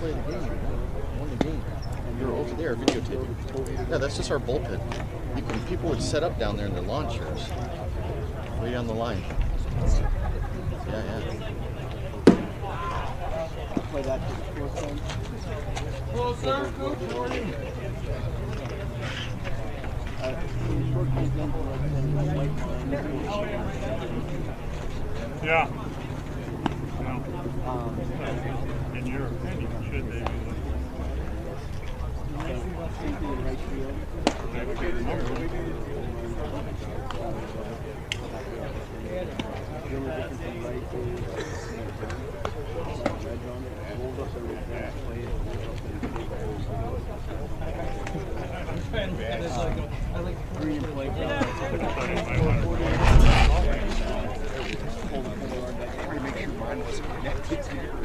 play the game. We won the game. You're over there videotaping. Yeah, that's just our bullpen. You can, people would set up down there in their lawn chairs, way down the line. Yeah, yeah. Play that to the fourth one. Hello, sir. Good morning. Uh, when the short comes in, like, then the white Yeah. Um, In your opinion, should they be same thing in right field. The only difference in right is red on it, hold up and then play it, hold up and take it. Green and play ground. Hold the color back. Try to make sure mine wasn't connected to your.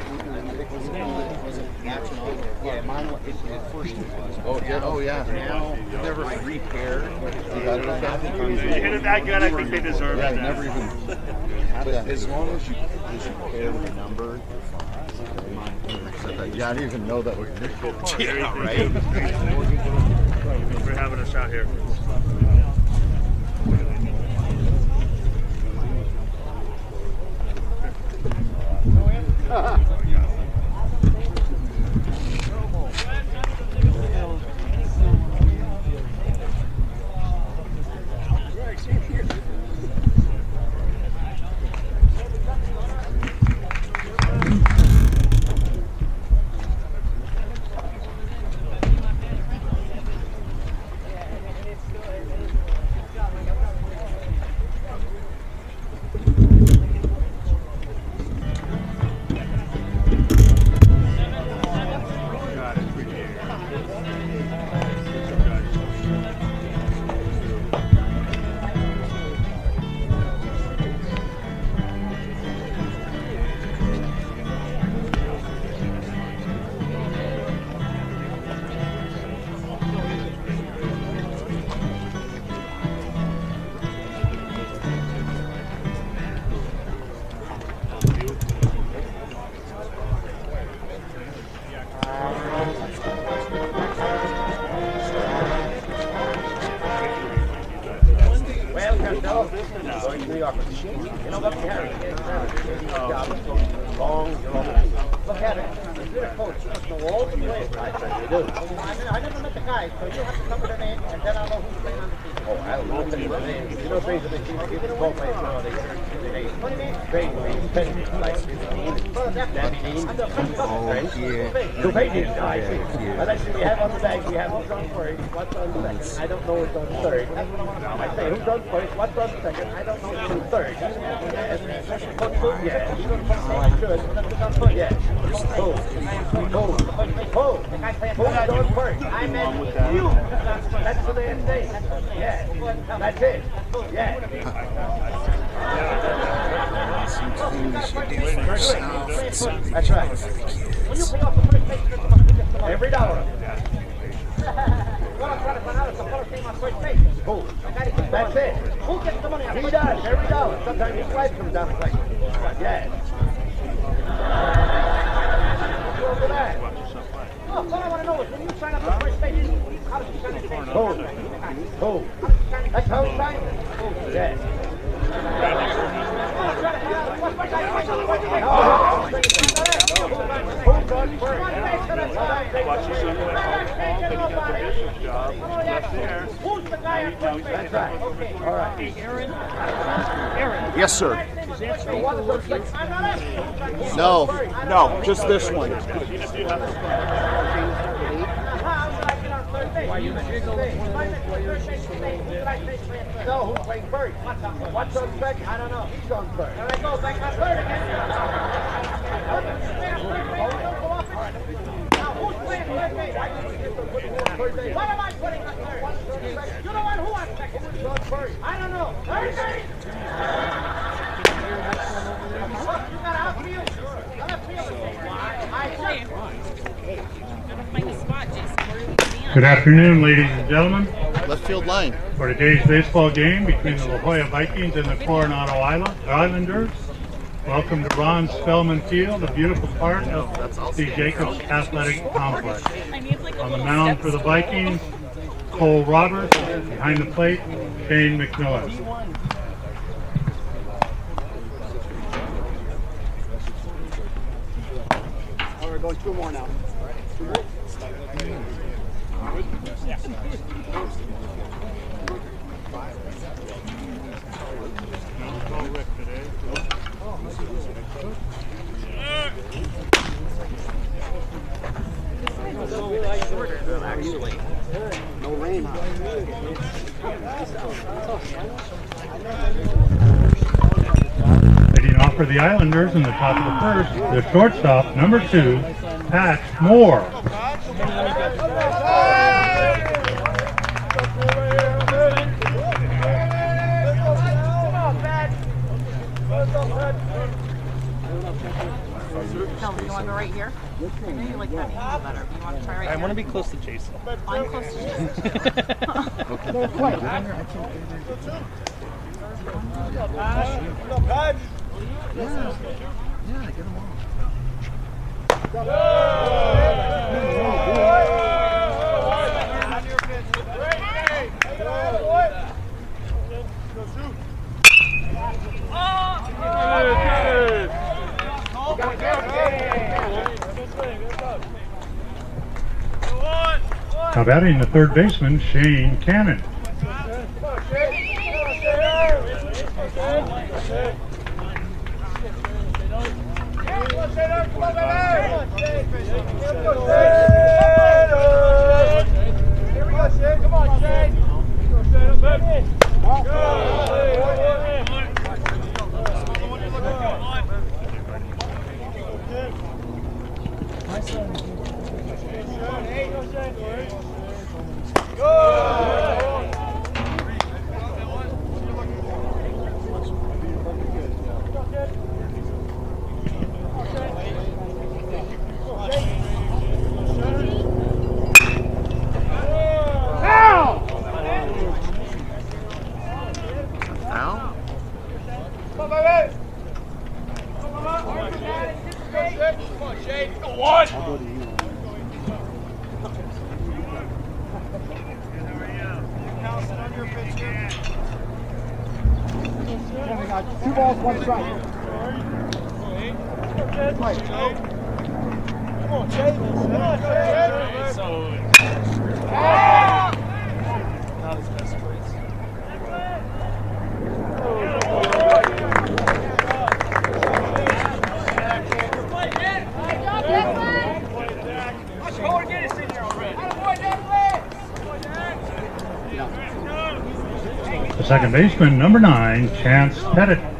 Yeah, mine was, it, at first it was. Oh, yeah. Oh, yeah. Now, never repaired. You got it okay? You hit it that good, I think they deserve Yeah, it. you never even. But as long as you just repair the number, Yeah, I didn't even know that was. Yeah, right. We're having a shot here. Does. Every dollar. Sometimes his wife comes down and like, yeah. Go for that. No, what I want to know is when you sign up for first base, how does he sign his name? Who? Who? That's how he signs it. Who? Yeah. Who's on first? Watch your son went home, take a bishop job, left there. That's right. All right. Yes, sir. No. No, just this one. No, who's playing first? What's on second? I don't know. He's on first. And I go back on third again. Now, who's playing third base? What am I putting on third? You know what? Who on second? Who's on first? I don't know. Third base. You got outfield. Field. I Find a spot, Jason. Where are we gonna be on? Good afternoon, ladies and gentlemen. Left field line. For today's baseball game between the La Jolla Vikings and the Coronado Island- Islanders, Welcome to Ron Spellman Field, a beautiful part of the Jacobs Athletic Complex. I need like a On the mound for the. Vikings, Cole Roberts. Behind the plate, Shane McMillan. All right, going two more now. Shorter though, actually. No rain. Leading off for the Islanders in the top of the first, the shortstop, number two, Pat Moore. Tell me, you want to go right here? I know you like that angle better. You want to try right I here? want to be close to Jason. I'm close to you. Now batting the third baseman, Shane Cannon. Foul? Baseman, number nine, Chance Pettit.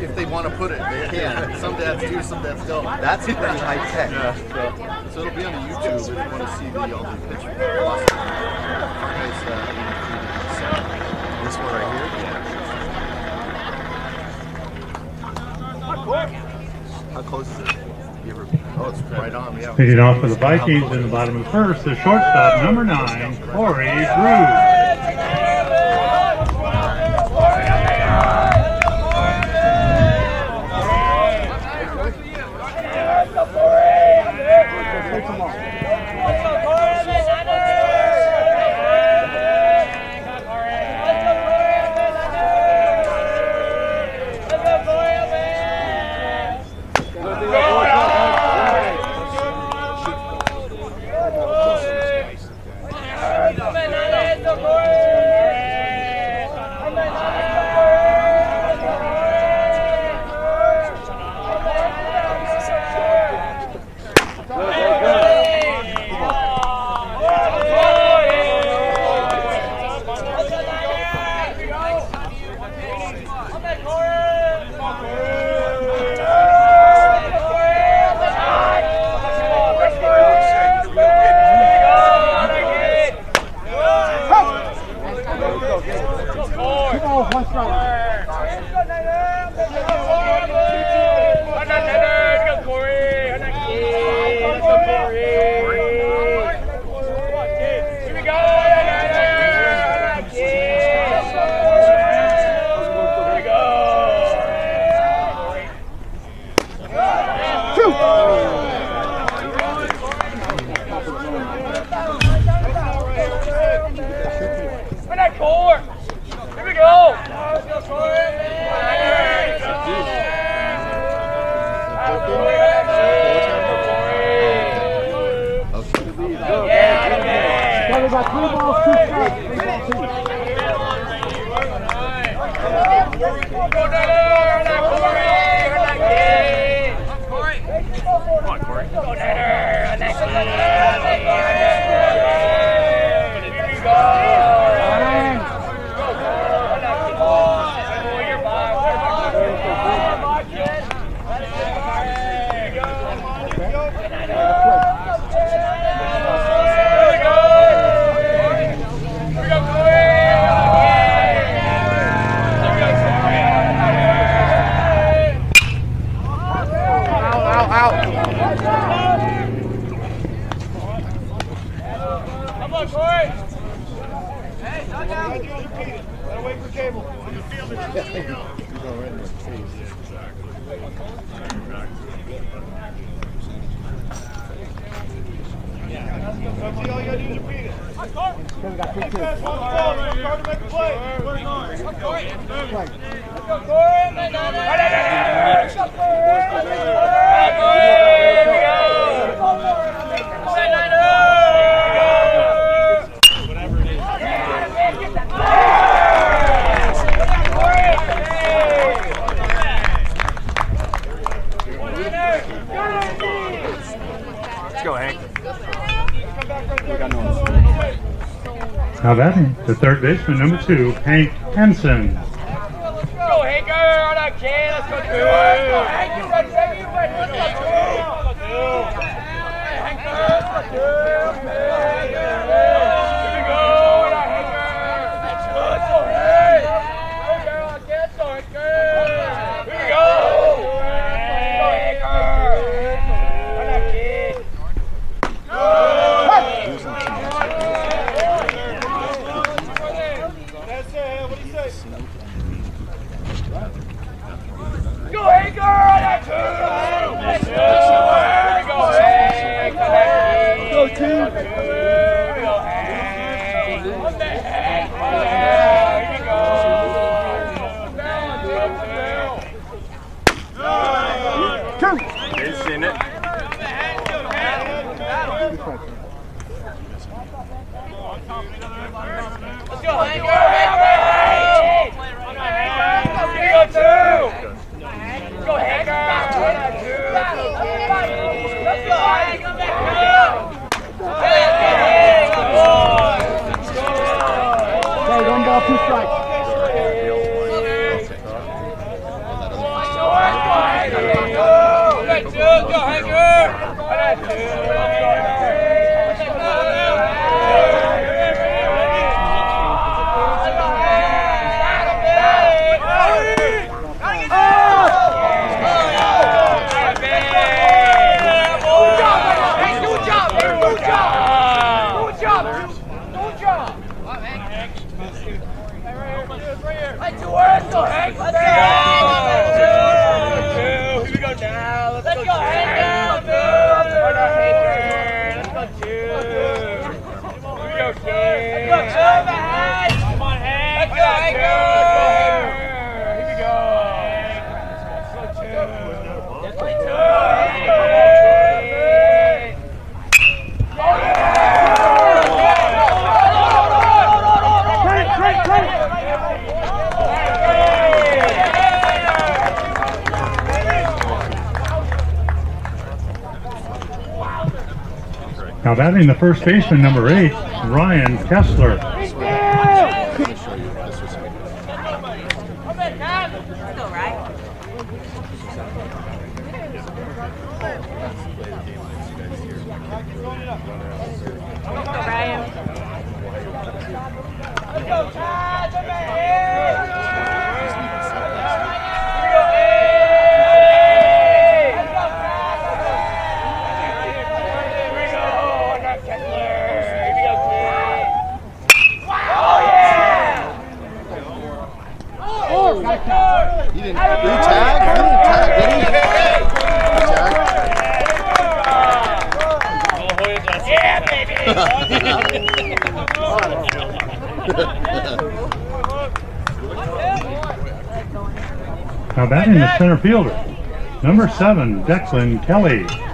If they want to put it, they can. Some dads do, some dads don't. That's pretty high tech. Yeah. So it'll be on the YouTube if you want to see the all the pitch velocity. Guys, uh, This one right here? How close is it? Oh, it's right on. Yeah. Leading off for the Vikings in the bottom of the first, the shortstop, number nine, Corey Drew. Now batting, the third baseman, number two, Hank Henson. Go, Hanker, on that can. Let's go. Let's go, Hank. You ready, baby? You ready? Let's go, two. Let's go, Hanker. Let's go. Here Now batting the first baseman, number eight, Ryan Kessler. seven, Declan Kelly.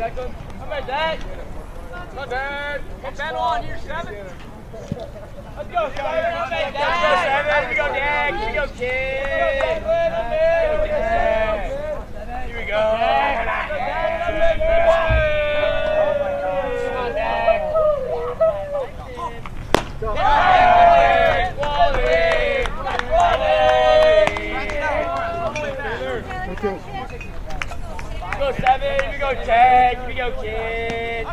Come here, Dad. Come on, Dad. Get battle you're seven. Let's go, seven. Let's go, seven. Here we go, Dak. Here we go, kid. Here we go. Come on, Dad. Dak. Go seven, here we go Jack, here we go kid.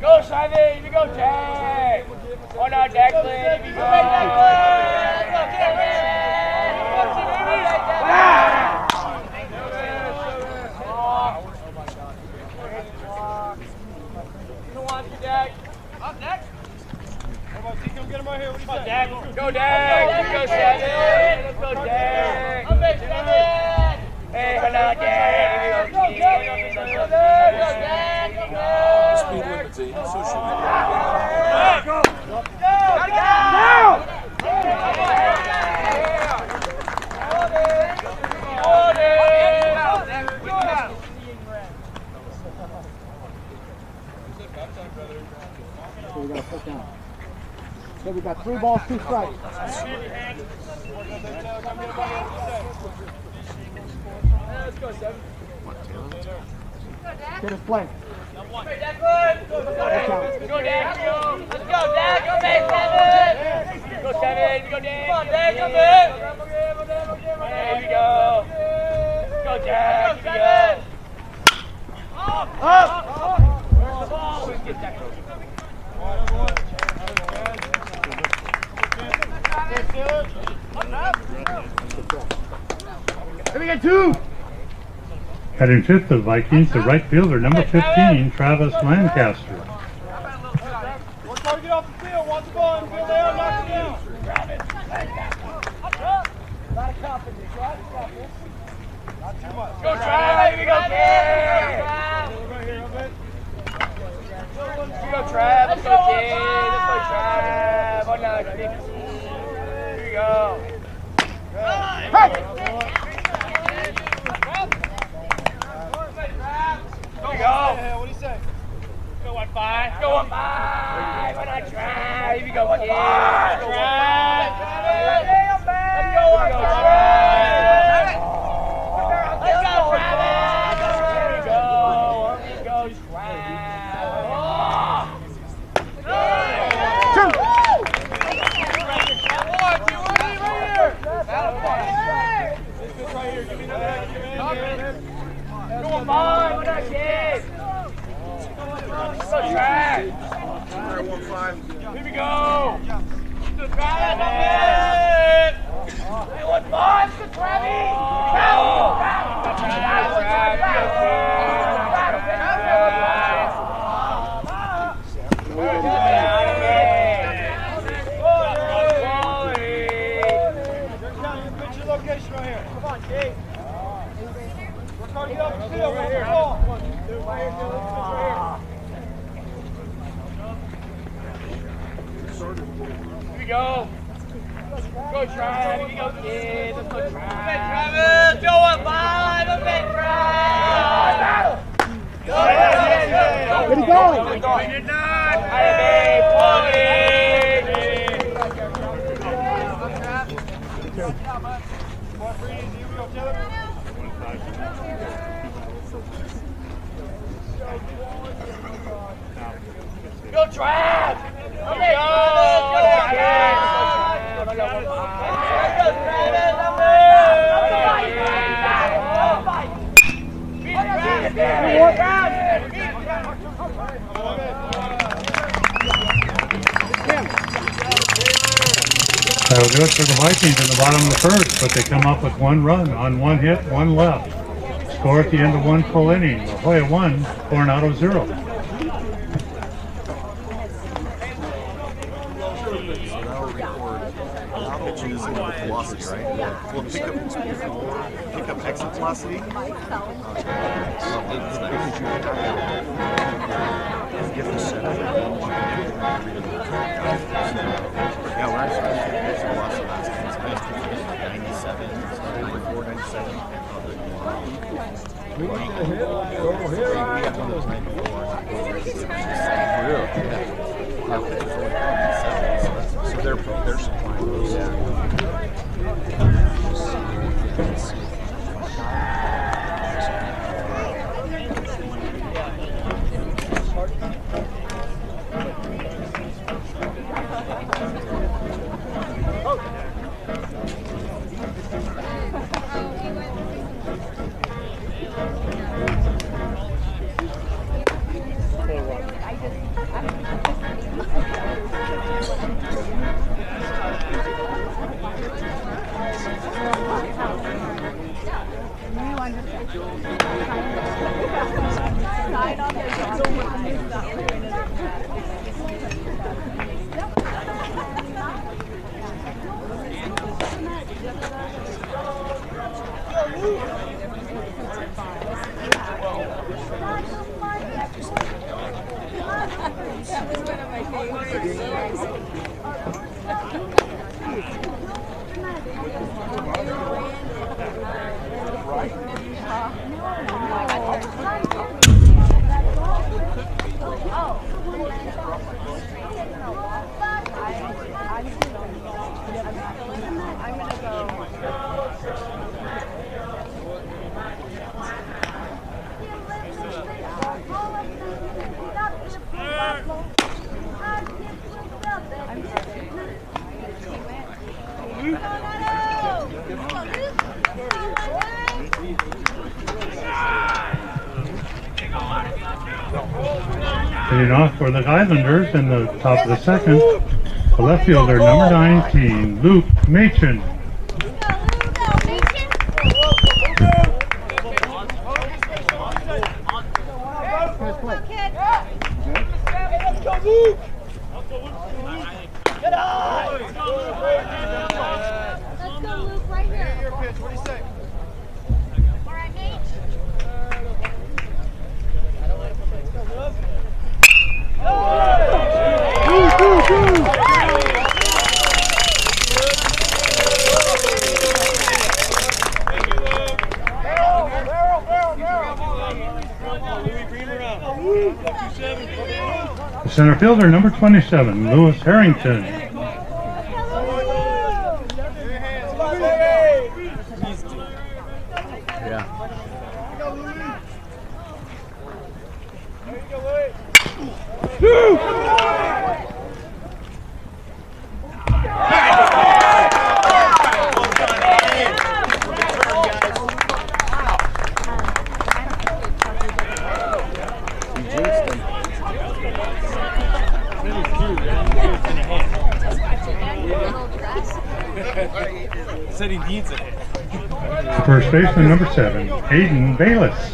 Go seven, here we go Jack. Oh no, Declan, if you go. Ah! Up next. Come on, T, come get him right here we go. Go Dak! Go seven! Go Dak! Hey, hello Dak! Go kid! Let's go Dak! Go Dak! So we got to put down. So we got three balls, two strikes. Let's go get his play. Go Dak! Go! Let's go Dak! Go base seven! Go seven! Go Dak! Come on Dak! Come in! There we go! Go Dak! Here we go! Where's the ball? Let's get Dak. Here we get two. Heading fifth, the Vikings, the right fielder, number 15, Travis Lancaster. One try to get off the field. Watch the ball and field there. Knock it down. Go Trav! Here we go kid! Right here, okay? Here we go Trav! Let's go kid! Let's go Trav! Oh no, it's big. Here we go! We go! What do you say? Go one five. Go one five. Why not? Here we go, kid. Let's go one five. Let's go one five. Let's go, Travis. Here we go. Here we go, One five. Not, kid? Let's go, Trav. Here we go. Trav. Hey, one five. Trav. Here. You go, Go. Okay, go. Trav. Go, That'll do it for the Vikings in the bottom of the first, but they come up with one run on one hit, one left. Score at the end of one full inning. La Jolla 1, Coronado 0. For the Islanders in the top of the second. The left fielder, number 19, Luke Machin. Let's go, Luke, right here. Your pitch, what do you say? All right, mate. The center fielder, number 27, Lewis Harrington. Yeah. You jinxed him. Said he needs it. First baseman, number 7, Hayden Bayless.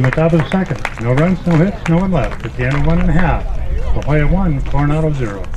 in the top of the second. No runs, no hits, no one left. At the end of one and a half, Jolla 1, Coronado 0.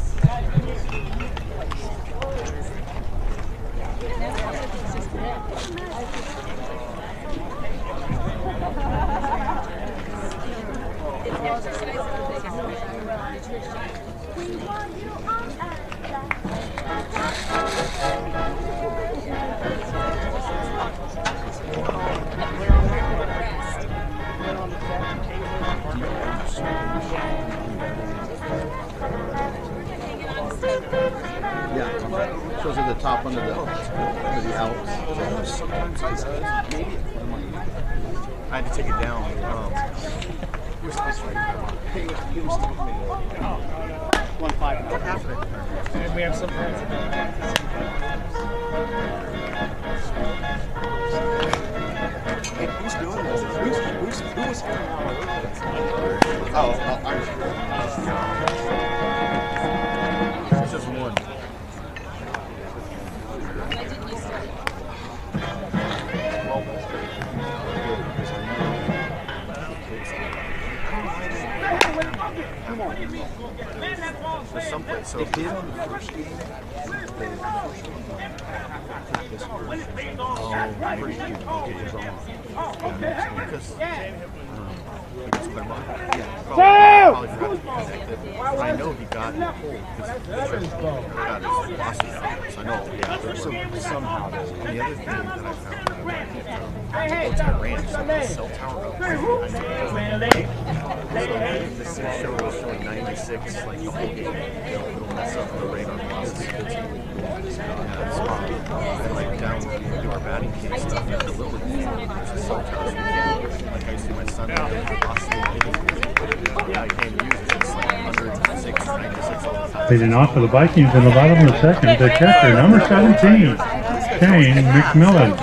Because the trip got his losses. So I know, yeah, there's some, somehow. And the other thing that I found that I like it, um, once I ran, so the cell tower up, I knew the six show was showing 96 like the whole game. It'll mess up the radar losses and like down when we do our batting case stuff at the little game, there's a cell tower you can't like I used to do my son yeah. I can't use it. It's like 106, 96 all the time. Leading off for the Vikings in the bottom of the second, the catcher, number 17, Shane McMillan.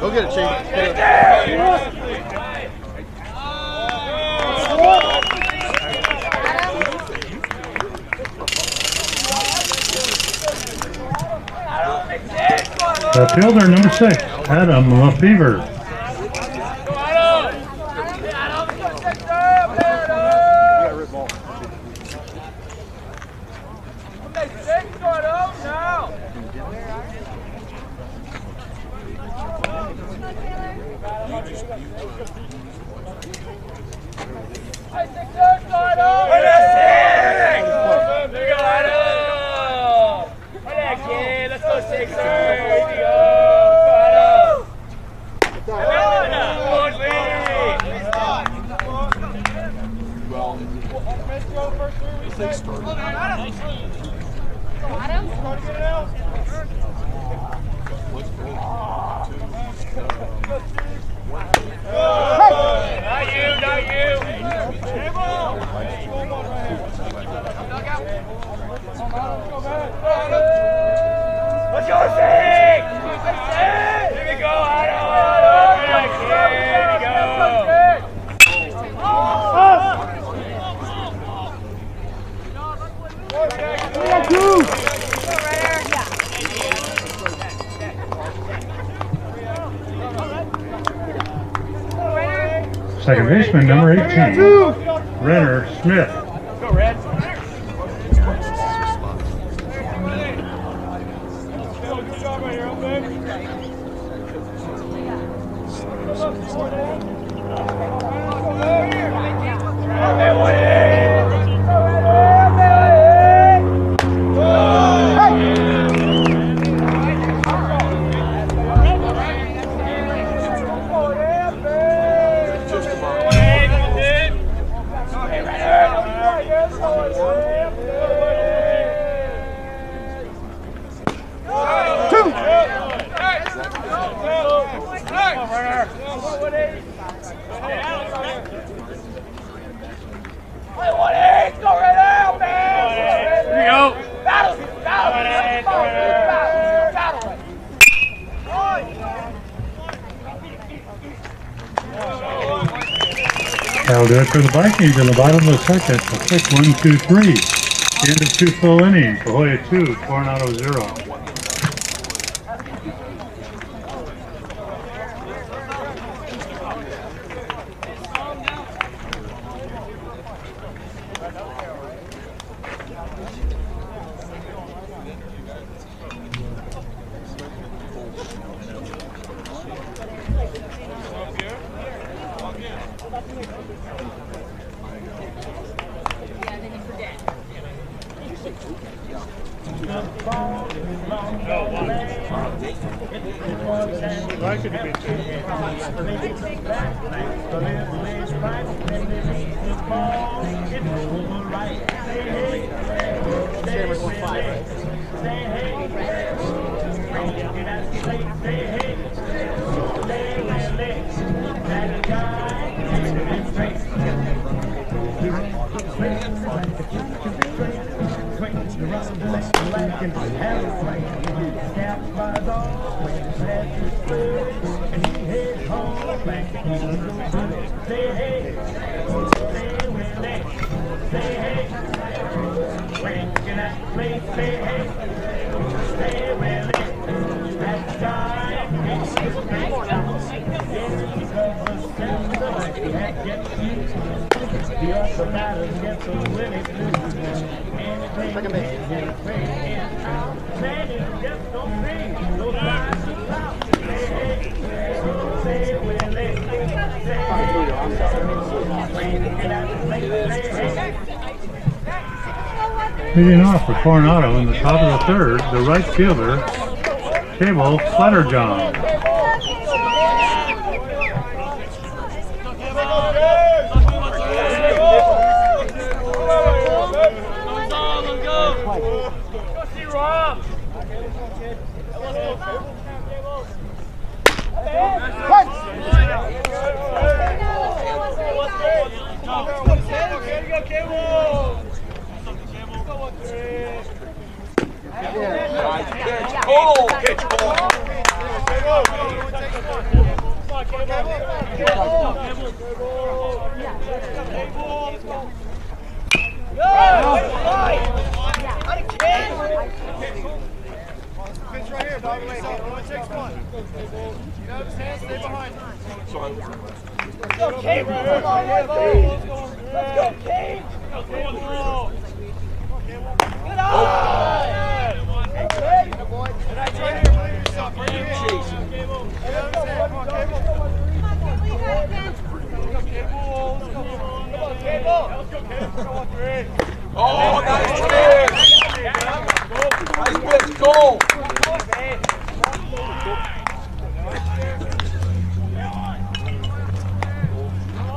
Go get it, Chief. Get it. Fielder, number six, Adam LaFever. That'll do it for the Vikings in the bottom of the second. A quick one, two, three. End of two full innings. Jolla two, Coronado zero. Coronado in the top of the third, the right fielder, Cable Fletterjohn. Go see Rob! Oh, catch ball. Pitch right here, dog. Only takes one. You know, just hands, stay behind. Let's go, Cable! Come on, let's go! Let's go, Cable! Good eye! And that's right here. Believe in yourself. Right here. You know what I'm saying? Come on, Cable. Come on, Cable, you got it, man. Come on, Cable! Oh, nice pitch. Nice pitch, Cole.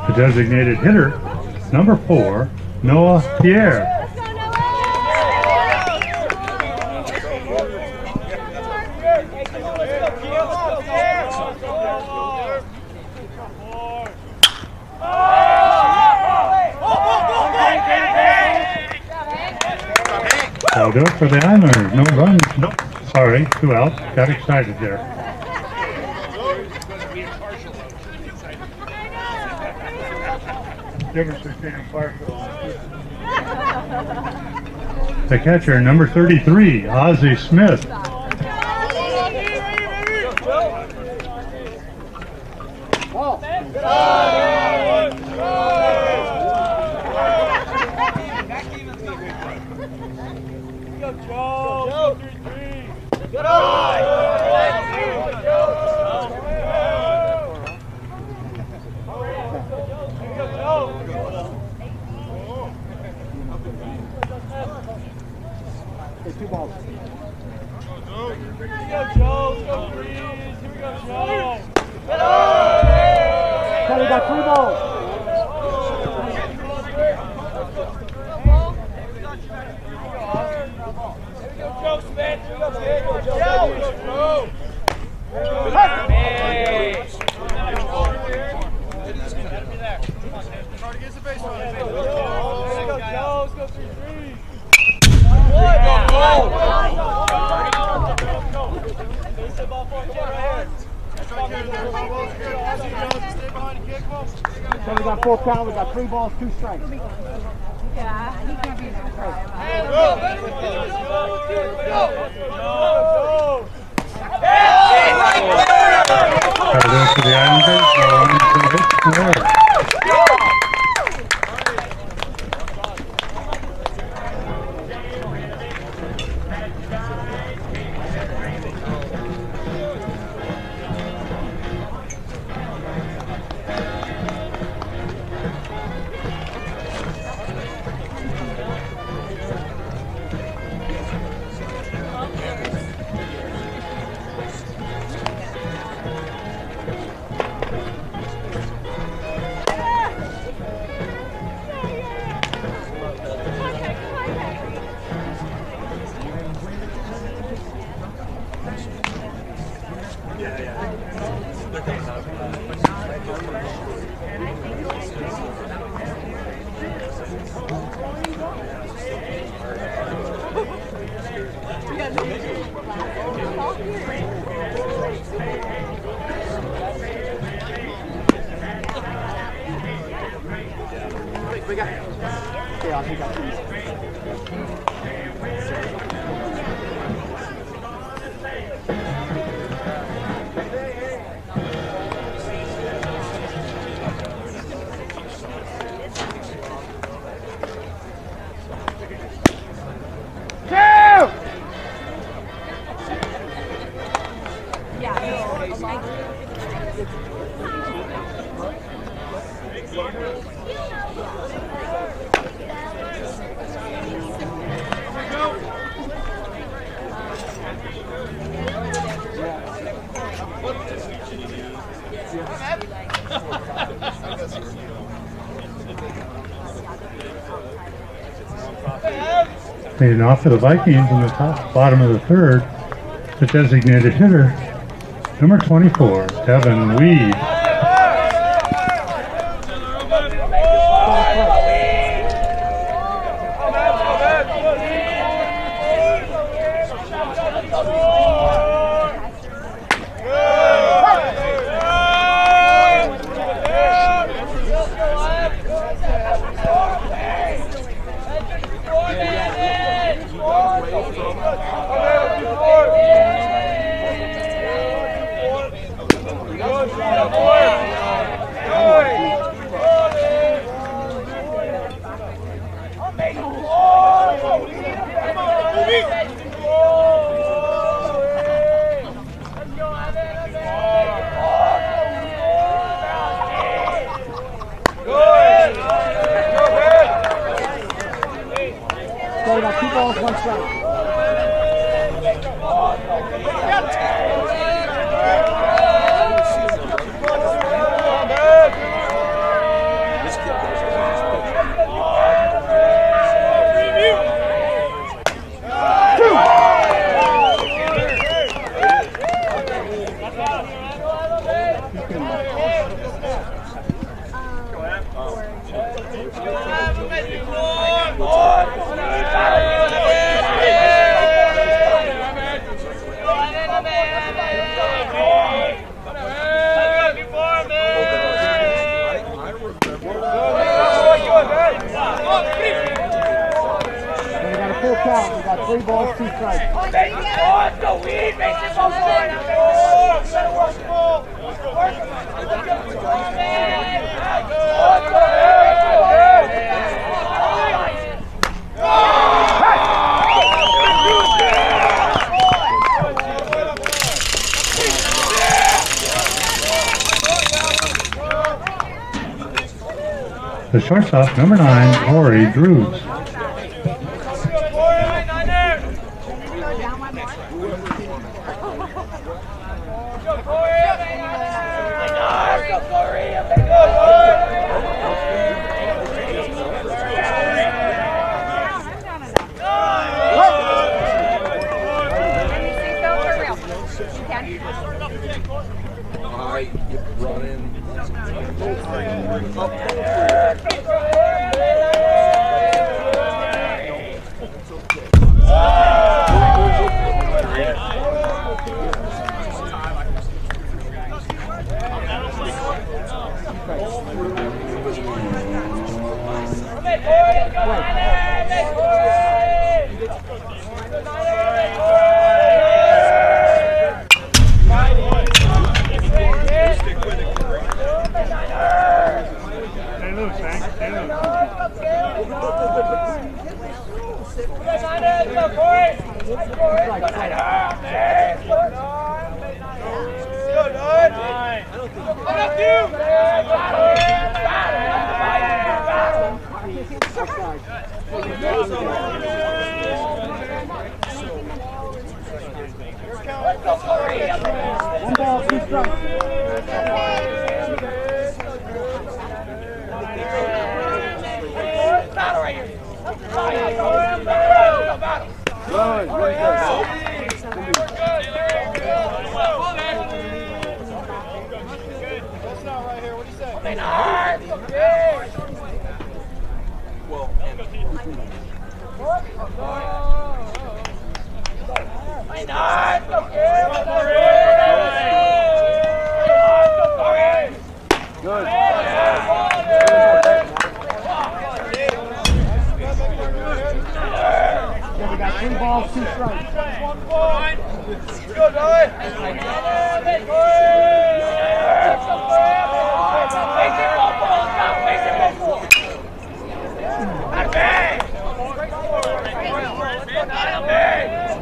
The designated hitter, number four, Noah Pierre. That'll do it for the Islanders. No runs. Nope. Sorry, two outs. Got excited there. Difference between partial. The catcher, number 33, Ozzie Smith. Good eye! two balls. Go, Joe. Here we go, Joe. Go, Breeze. Here we go, Joe. Kelly got three balls. Let's go, Joe. Let's go, Joe. So we got four count, we got three balls, two strikes. Yeah, he's gonna be in the crowd. Hey, go, go, go, go, go. Perdón, estudiantes, lo van a entender. Leading off for the Vikings in the top, bottom of the third, the designated hitter, number 24, Devin Weed.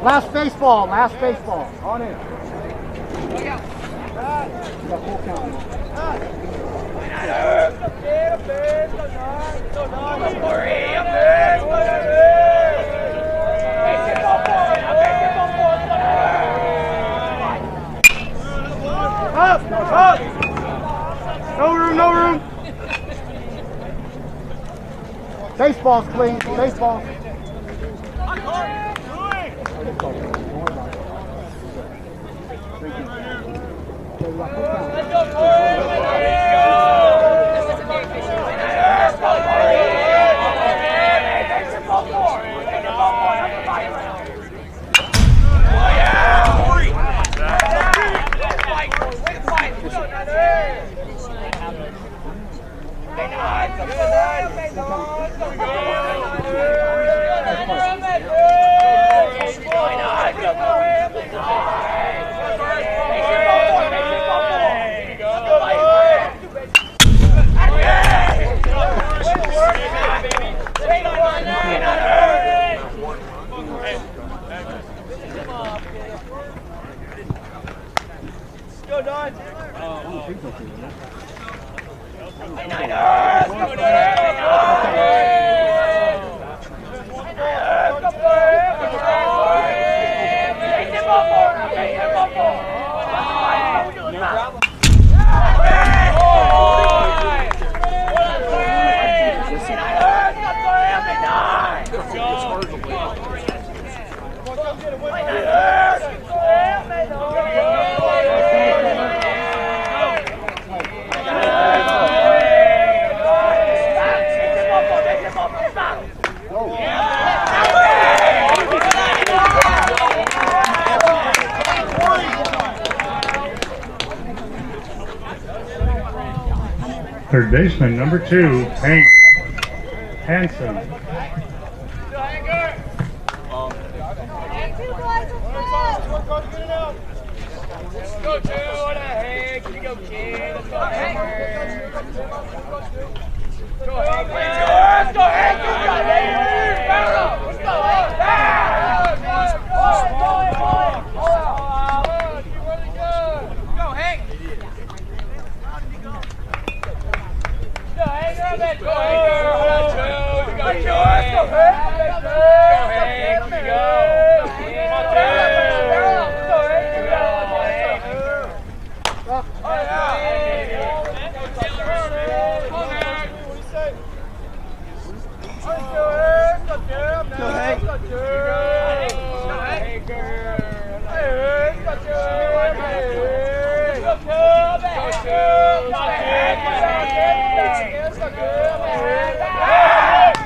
Last baseball, last baseball. On in. Got full count. Up, up. No room, no room. Baseball's clean, baseball. 49ers! Go 49ers! Third baseman, number two, Hank Hanson.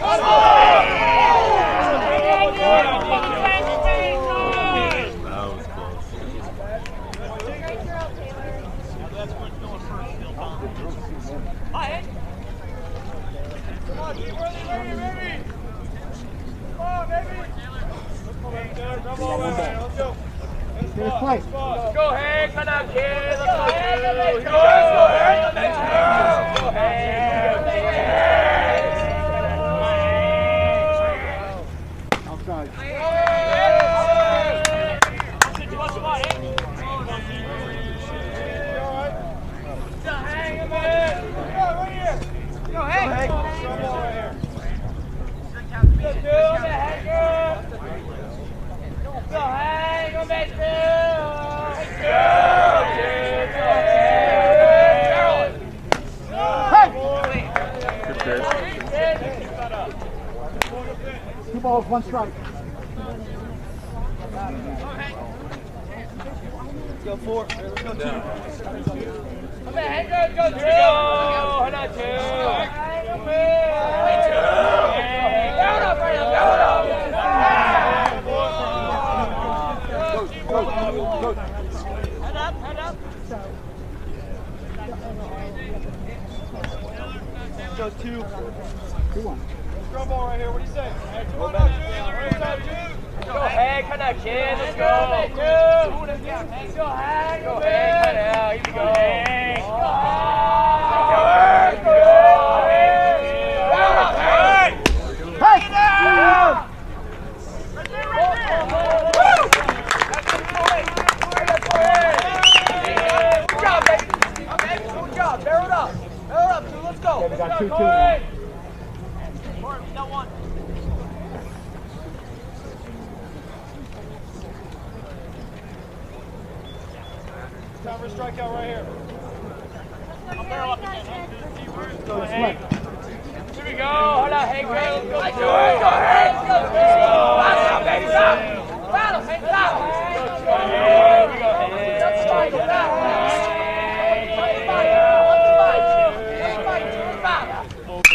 Let's! Stay in place. Go ahead, come on, kid. Let's go, Hank. Go ahead, let's go. Go ahead. Balls, one strike. Go four. Let's go two. Come on, go, go, two. Hold on, two. Down up, right up, down up. Head up, head up. Go two. Two one. Scrum ball right here. What do you say? Hey, come on, now, two. Right side, two. Go ahead, come on, kid. Let's go. Two. Let's go, Hank. Go ahead, cut it out. Here we go. Hank. Go ahead. Go ahead. Down up, Hank. Down. Good job, baby. Good job. Barrel it up. Barrel it up, two. Let's go. we got two, two. Mark, we got one. Time for a strikeout right here. Go ahead. Here we go. Hold on, Hank. Let's go. Let's do it. Go ahead. Let's go. Battle, baby. Battle. Battle, Hank. Battle. Let's go. Here we go, Hank. Let's fight. Battle. Let's fight. Let's fight. Let's fight. Let's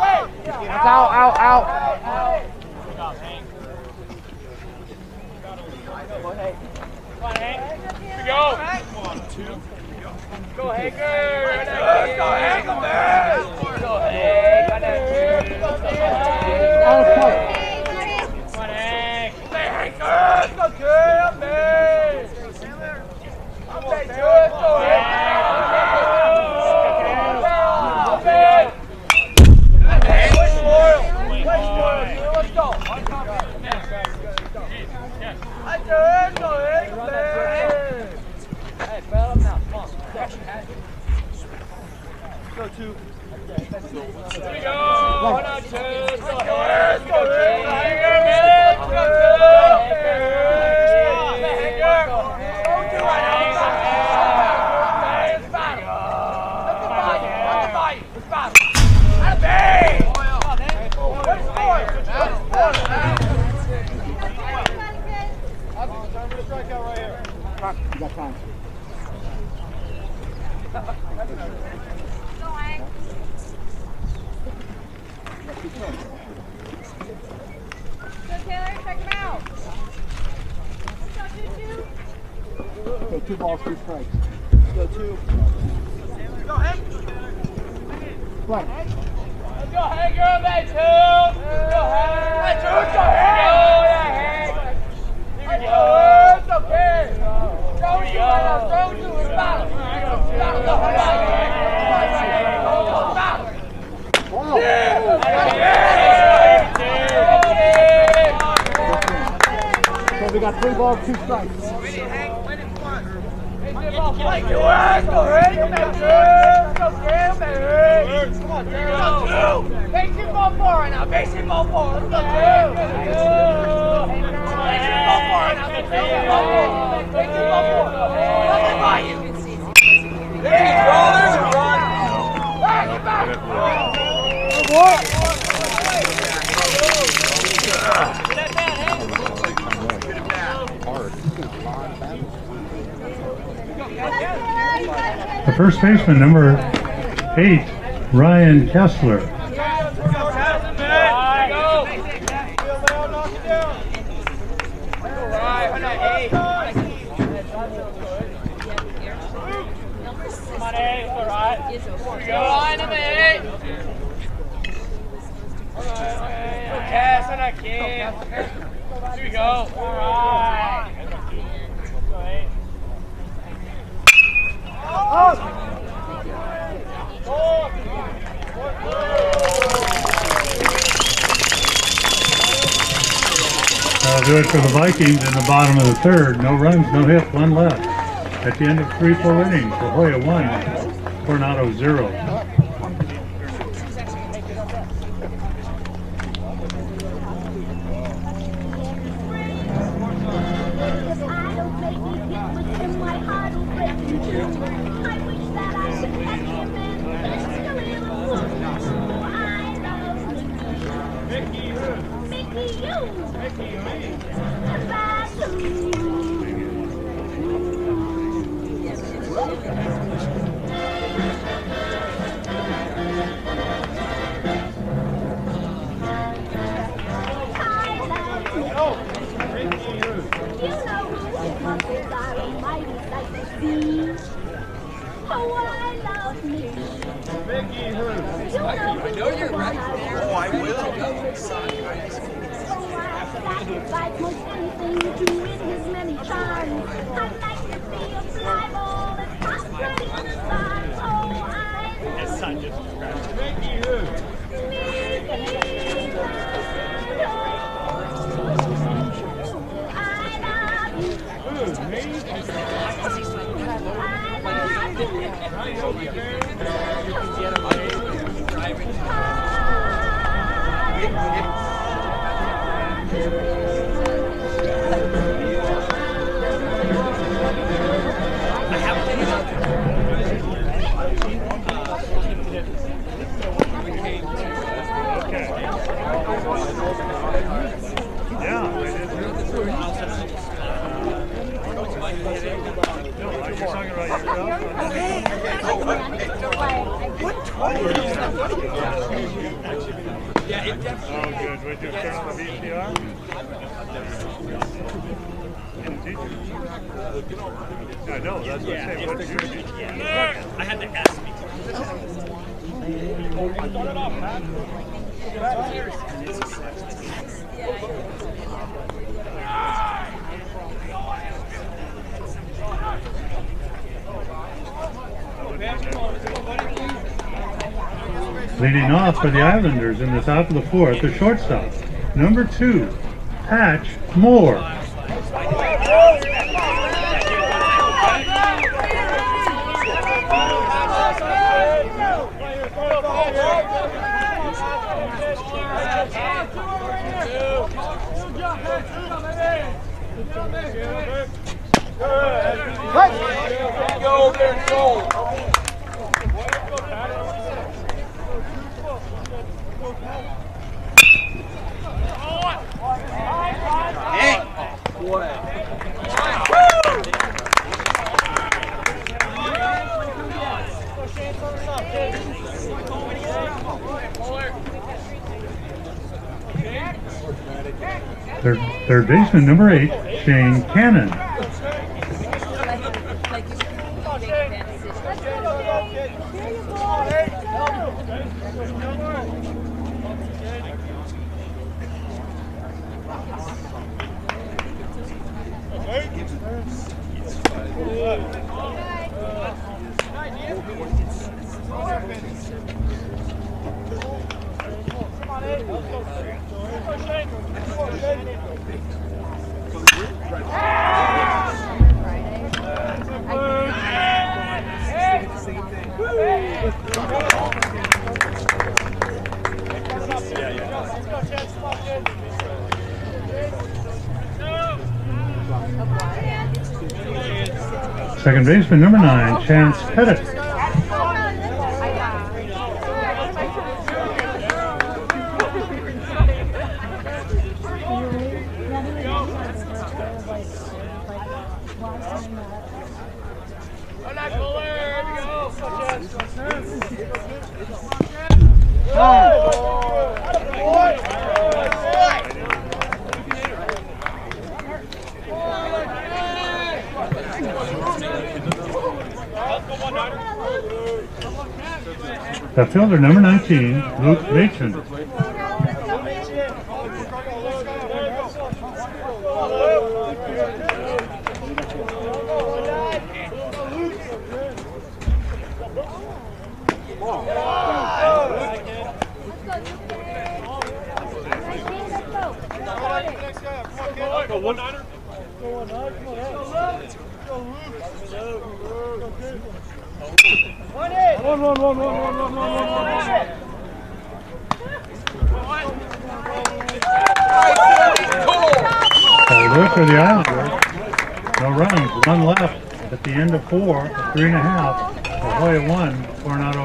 fight. That's out, out, out. Come on, Hank. Here we go. Go, Hanker. Go, Hanker. Go, Hank. Out of play. Come on, Hank. Hank. Let's go, kid. Up there. Up there, dude. Let's go, Hank. Up there. Hey, where's Royal? Where's Royal, dude? Let's go. Let's go, let's go, Hank. Up there. Hey, bail up now. Come on. Go two. Here we go. One on two. Let's go ahead. Let's go, kid. Let's go, kid. Let's go, Time for a strikeout right here. You got time. Go Taylor, check him out. Go two two. Okay, two balls, two strikes. Go two. Right. Let's go, Hank. You're on that two. Let's go, Hank. Let's go, Hank. Here we go. It's okay. Throw two right now. Throw two. It's battle. Battle. Go, Hank. Battle. So we got three balls, two strikes. Like you ass, go ahead, you make it. Go get him, baby. Come on, go two. Basic ball four right now. Basic ball four. Let's go two. Basic ball four right now. Basic ball four. Basic ball four. Nothing by you. There you go. There's a run. Back it back. The first number eight, Ryan Kessler. Here we go. All right. do it for the Vikings in the bottom of the third. No runs, no hits, one left. At the end of three full innings, La Jolla 1, Coronado 0. for the Islanders in the top of the fourth, the shortstop. Number two, Patch Moore. Batsman number eight, Shane Cannon. Freshman number nine, Chance Pettit. outfielder number 19, Luke Machen. Look for the Islanders. No runnings, one left at the end of four, three and a half. Ahoy one, Coronado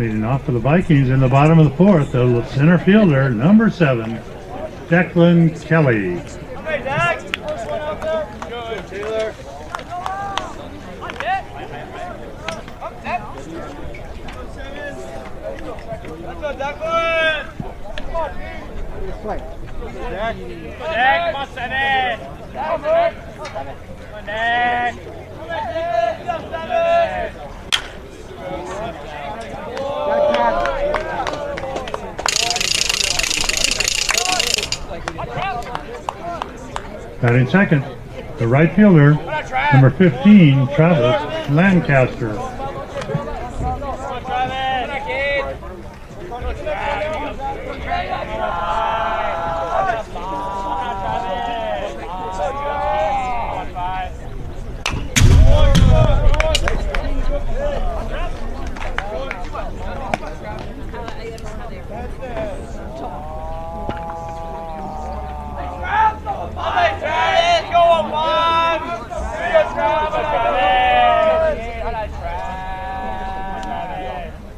Leading off for the Vikings in the bottom of the fourth, the center fielder, number seven, Declan Kelly. First one out there. Good, Taylor. Declan. Come on, team. Dak. Dak, come on, seven. Come on, Come on, Dak. Come on, Dak. Come on, seven. Batting second, the right fielder, number 15, Travis Lancaster. Come on, Travis. Come on, kid. Come on, Travis. Come on, Travis. Come on, five. Come on, Travis. Go on, five. Here you go, Travis. Travis. Come on, Travis. Travis.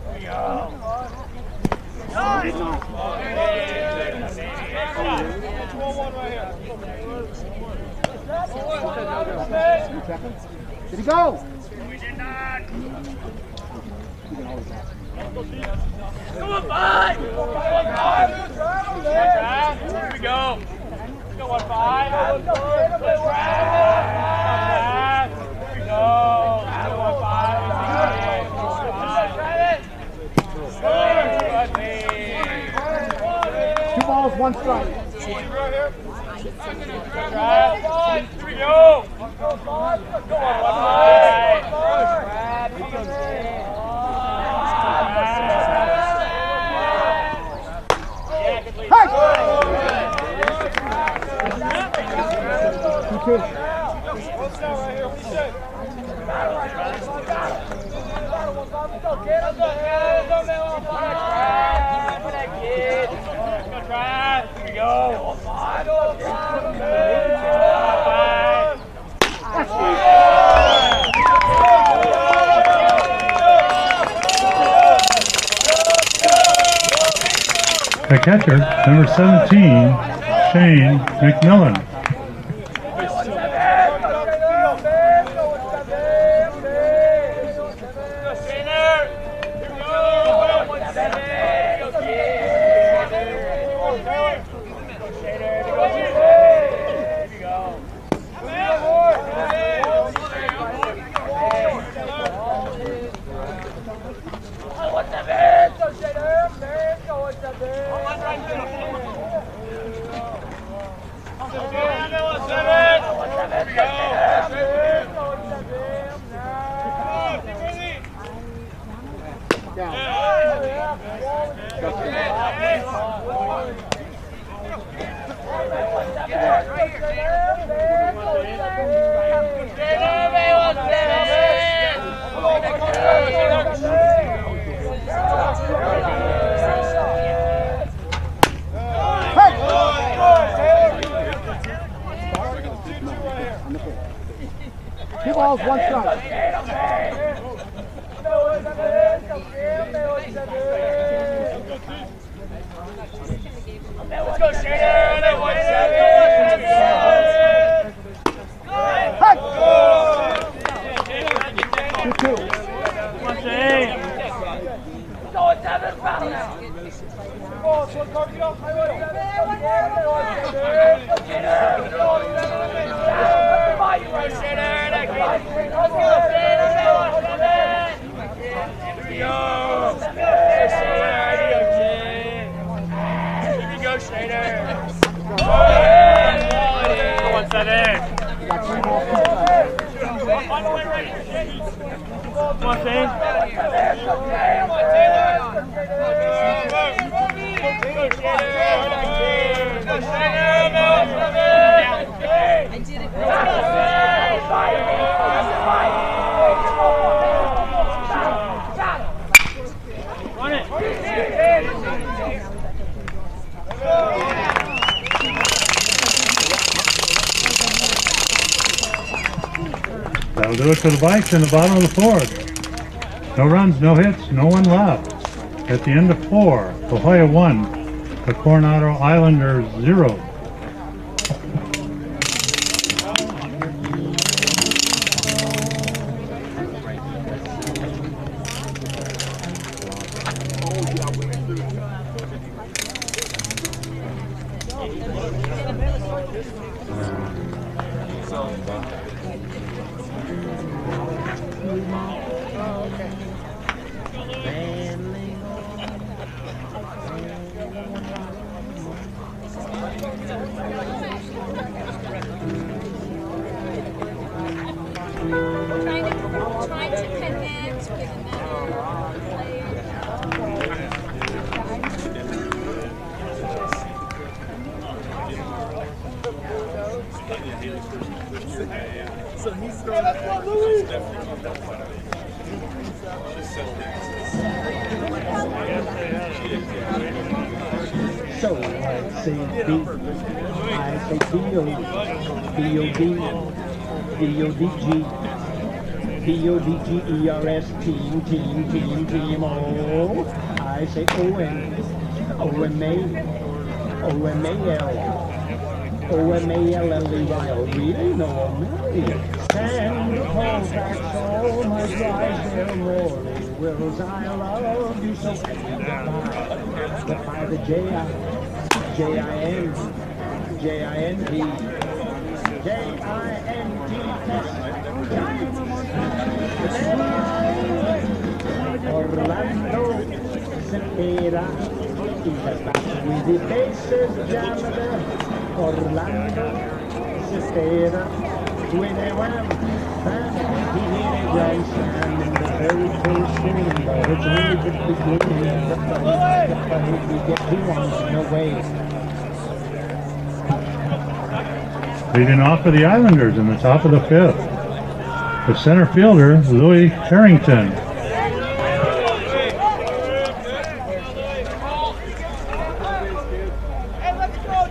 Here we go. Did he go? Come on, five. Come on, five. Come on, Travis. Here we go. Go on, five. Go on, Travis. Here we go. Go on, five. Go on, Travis. Good, good, Two balls, one strike. Travis. Here we go. Go on, five. Yeah, we go. The catcher, number 17, Shane McMillan. Islanders zero. B-O-D-G, B-O-D-G-E-R-S, team, team, team, team, O. I say O-N, O-M-A, O-M-A-L, O-M-A-L-L-E-Y, oh really? No, O'Malley. Send the contracts, all my drives, they're. Wills, I love you so. But by the J-I, J-I-N, J-I-N-T, Orlando Cepeda is back with the bases jammed. Orlando Cepeda with a bam, he hit a in the very first inning, but it's only the beginning. The the get two on the way. Leading off for the Islanders in the top of the fifth. The center fielder, Louis Harrington. Hey, let's go.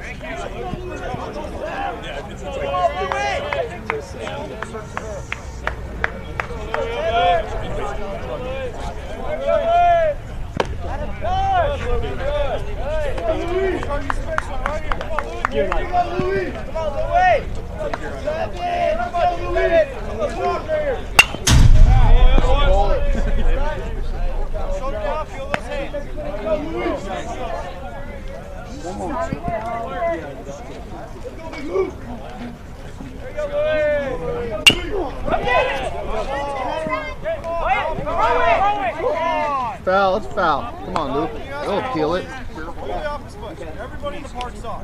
Come on, Louis! Come on, Louis! Let's walk here! Shoulder down, feel those hands. Go, Louis! There you go, Louis! Foul, it's foul. Come on, Luke. Go peel it. Fully off his foot. Everybody in the park saw.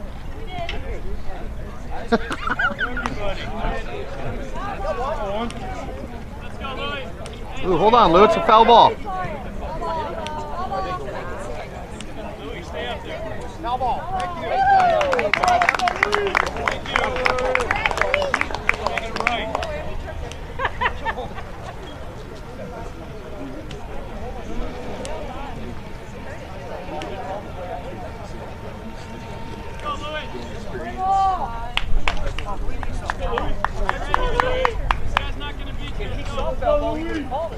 Ooh, hold on, Lou. It's a foul ball. Foul ball. Thank you.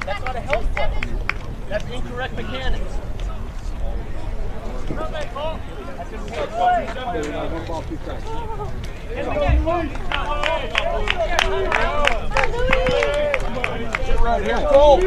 That's not a health problem. That's incorrect mechanics. right here. Go.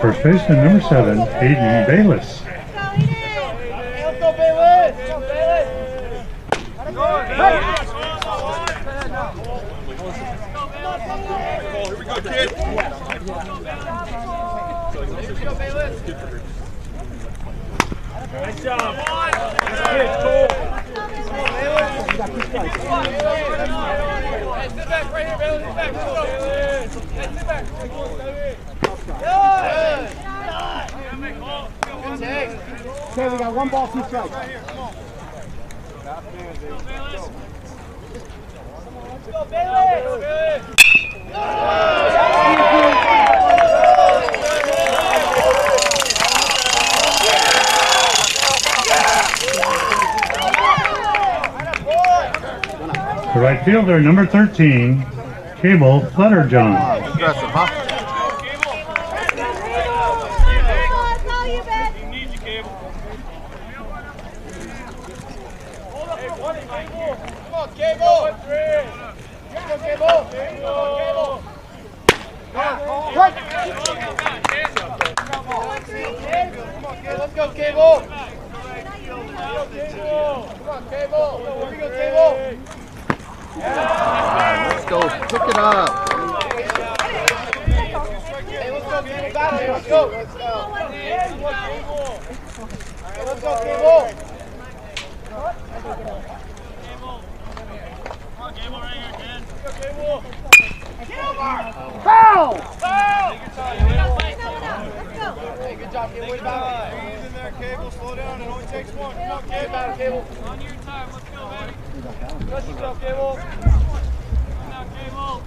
First baseman number seven, Aidan Bayless. Bayless. Bayless. Nice job. Cole. Hey, sit back right here, Bailey. Sit back. Let's go. Hey, sit back. Good. Good take. Okay, we got one ball, two strikes. Let's go, Bailey. Good. The right fielder number 13, Cable Flutterjohn. Aggressive, huh? Come on, Cable. Come on, Cable. Come on, Cable. Right. Come on, Cable. Let's go, Cable. Come on, Cable. Here we go, Cable. Let's go. Pick it up. Hey, let's go, Cable. Battle here. Let's go. Cable! Let's go. Hey, let's go, Cable. Foul! Hey, good job, Cable. Way back. Breathe in there, Cable. Slow down. It only takes one. Come on, Cable. Battle, Cable. On your time. Let's go, baby. Trust yourself, Cable. Come Now, Cable.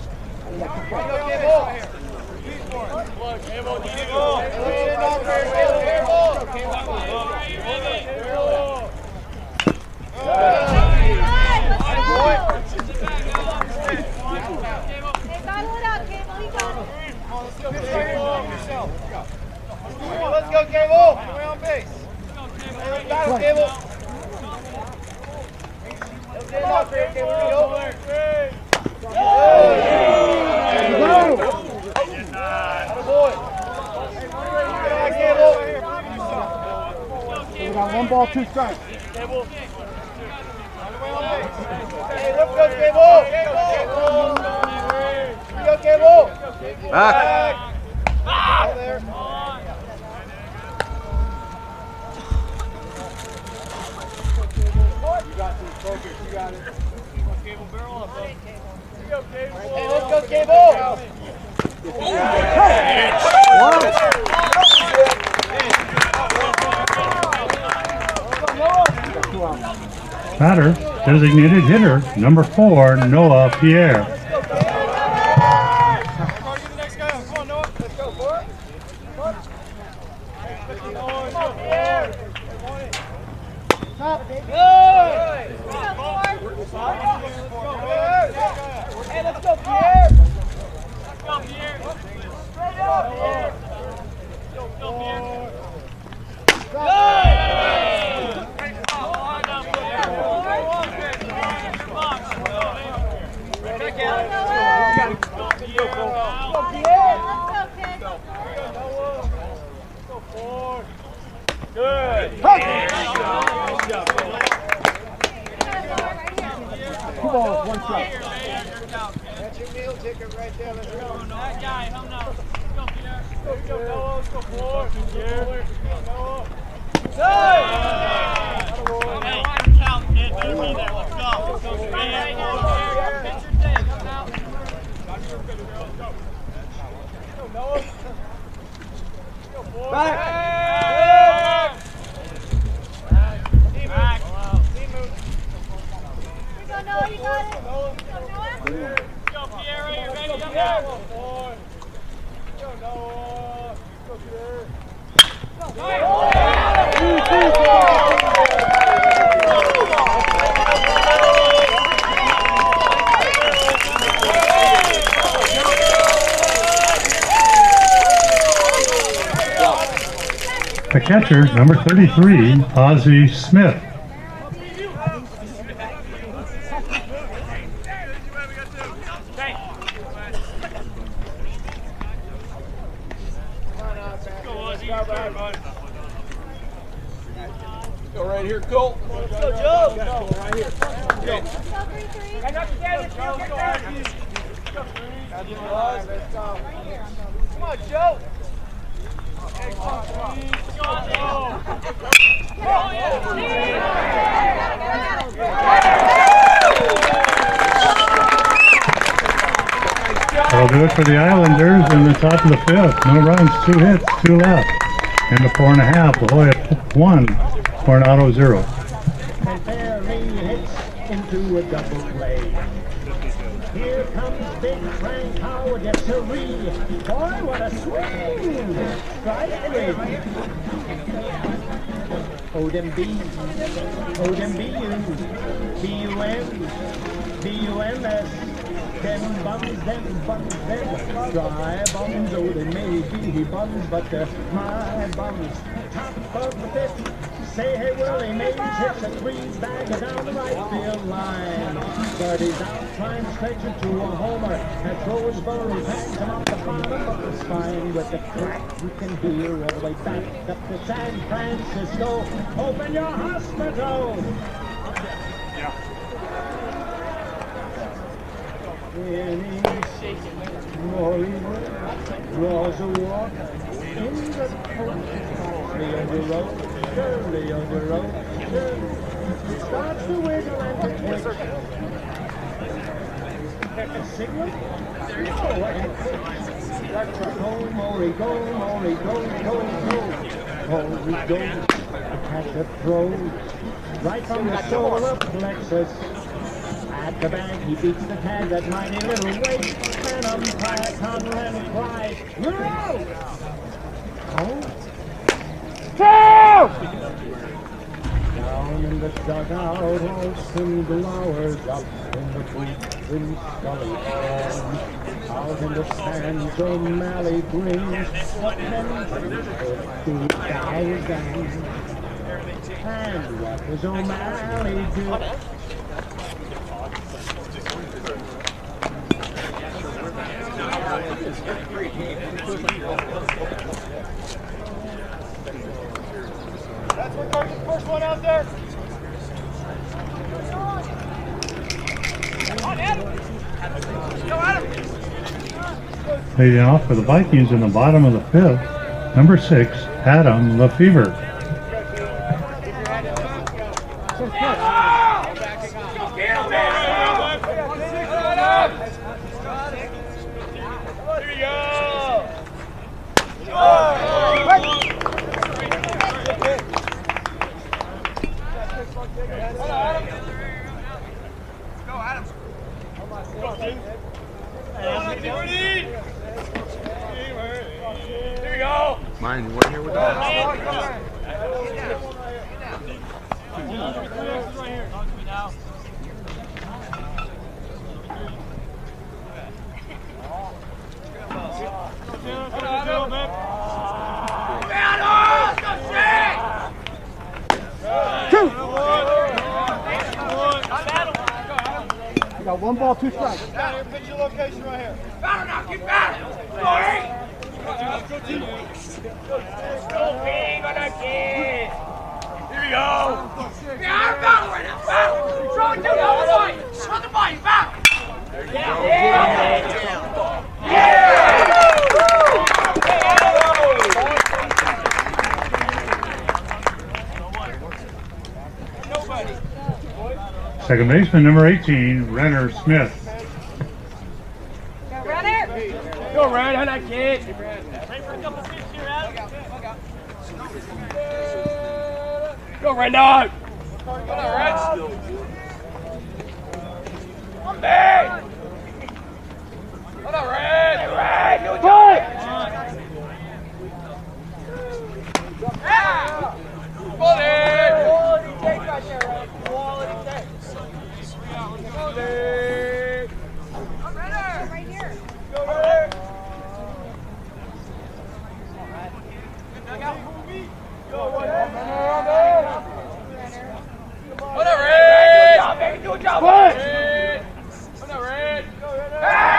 Come on, Cable. Look, Cable, need to go. Hey, let's get it off there, Cable. Cable. Let's go, Cable. Way on base. Hey, let's battle, Cable. Let's get it off there, Cable. Go. Attaboy. Get on, Cable. We got one ball, two strikes. Hey, let's go, Cable. Here we go, Cable. Back. Out there. Hey, Batter, designated hitter number four, Noah Pierre. Carl, you the next guy. Come on, Noah. Let's go, boy. Come on. Come on, Pierre. Stop. Good. Hey, let's go, Pierre. Let's go, Pierre. Straight up, Pierre. Go, go, Pierre. Good. Back out. Go, Pierre. Go, Pierre. Good. Two balls, one strike. That's your meal ticket right there. Let's go. That guy, him now. Let's go, Pierre. Let's go, Noah. Let's go, forward. Pierre. Noah. Hey, count, kid. Better be there. Let's go. Let's go. Straight ahead. Pierre. Pitch your thing. Come out. Go, Noah. Go, forward. Back. Team move. Team move. Go, Pierre. Are you ready? Up there. The catcher, number 33, Ozzie Smith. Go right here, Colt. Let's go, Joe. Go right here. Go. Come on, Joe. Hey, come on, come on. Come on, Joe. That'll do it for the Islanders in the top of the fifth. No runs, two hits, two left. And the four and a half, La Jolla one, Coronado zero. and barely hits into a double play. Here comes Big Frank Howard, gets a read. Boy, what a swing! Strike three. B-U, B-U-M, B-U-M-S. Them bums, them bums, them dry bums, oh, they may be bums, but they're my bums. Top of the fifth, say hey Willie Mays hits a three bagger down the right field line. But he's out trying to stretch it to a homer and throws Burley hangs him off the bottom of the spine with the crack you can hear all the way back up to San Francisco. Open your hospital. Any Rory draws a walk in the coast. Shirley on the road, Shirley on the road, Shirley starts to wiggle and to twitch. Signal? Oh, what? Go, Maury, go, Maury, go, go, go. Maury goes, the catcher throws, right from the solar plexus. At the bank, he beats the tag that mighty little weight. And umpire Conlan cries, You're out! Oh? Down in the dugout, Alston glowers up in the Scully Farm. Out in the stands, O'Malley brings what men fifty thousand. And what does O'Malley do? That's what first one out there. Leading off for the Vikings in the bottom of the fifth, number six, Adam Lefevre. Go get him, man. Here you Go, Adam. Go, dude. Here you go. Mine, you weren't here with that? Right here. Talk to me now. You got one ball, two strikes. Down here, pitch your location right here. Battle now, get battle! Glory! Go big on that kid! Here we go. Yeah, I'm right now, battle! Throw it to the other body! Throw the body, battle! Yeah! Second baseman, number 18, Renner Smith. Go right on that kid! Go right now! Come back! On, Red! Red! Good job! Yeah! Quality! Quality take right there, Red. Quality take. Quality! Right here. Go, Red! third Do a job. Red. Red. Red. Go, Red. Red.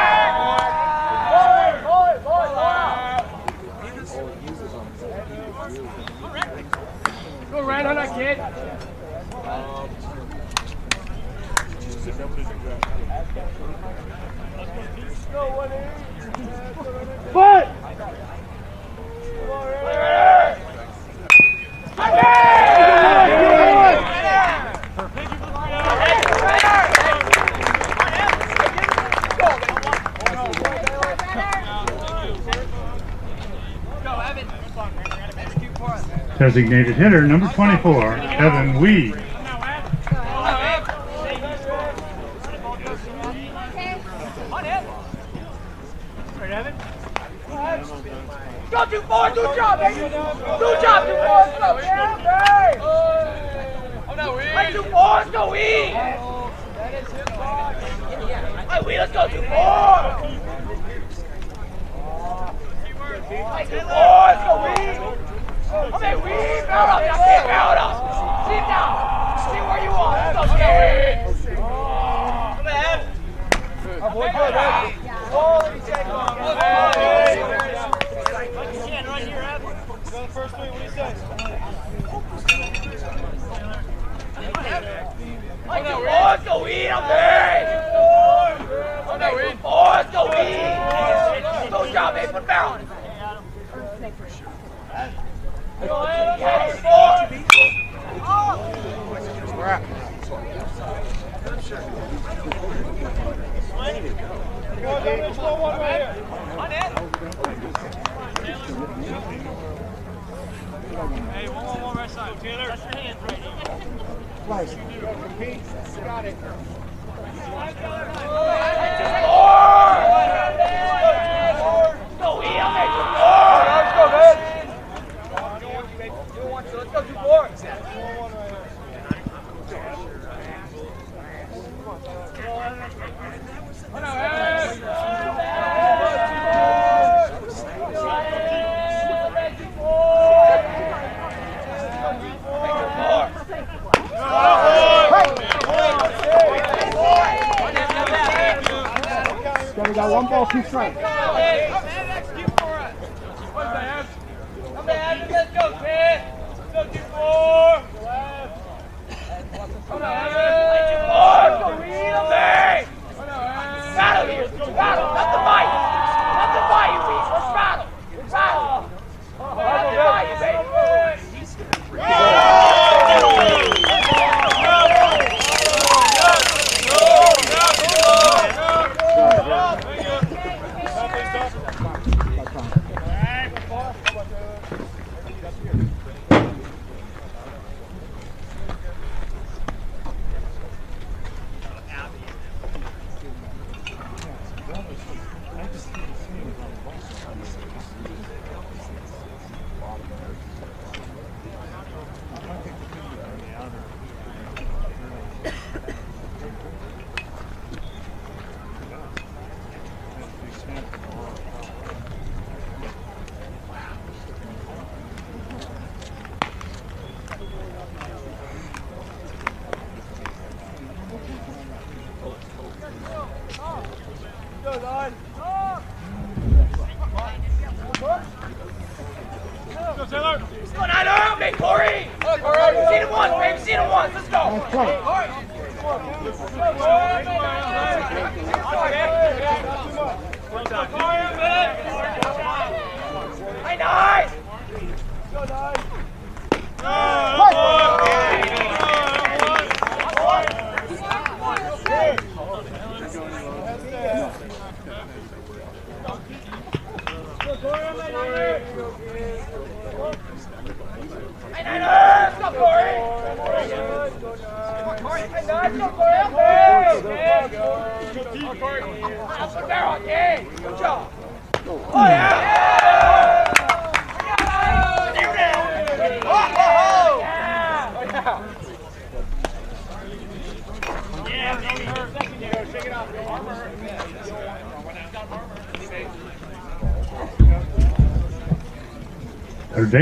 Go, Red, Foot! Come on, Red. Designated hitter number 24, Kevin Weed.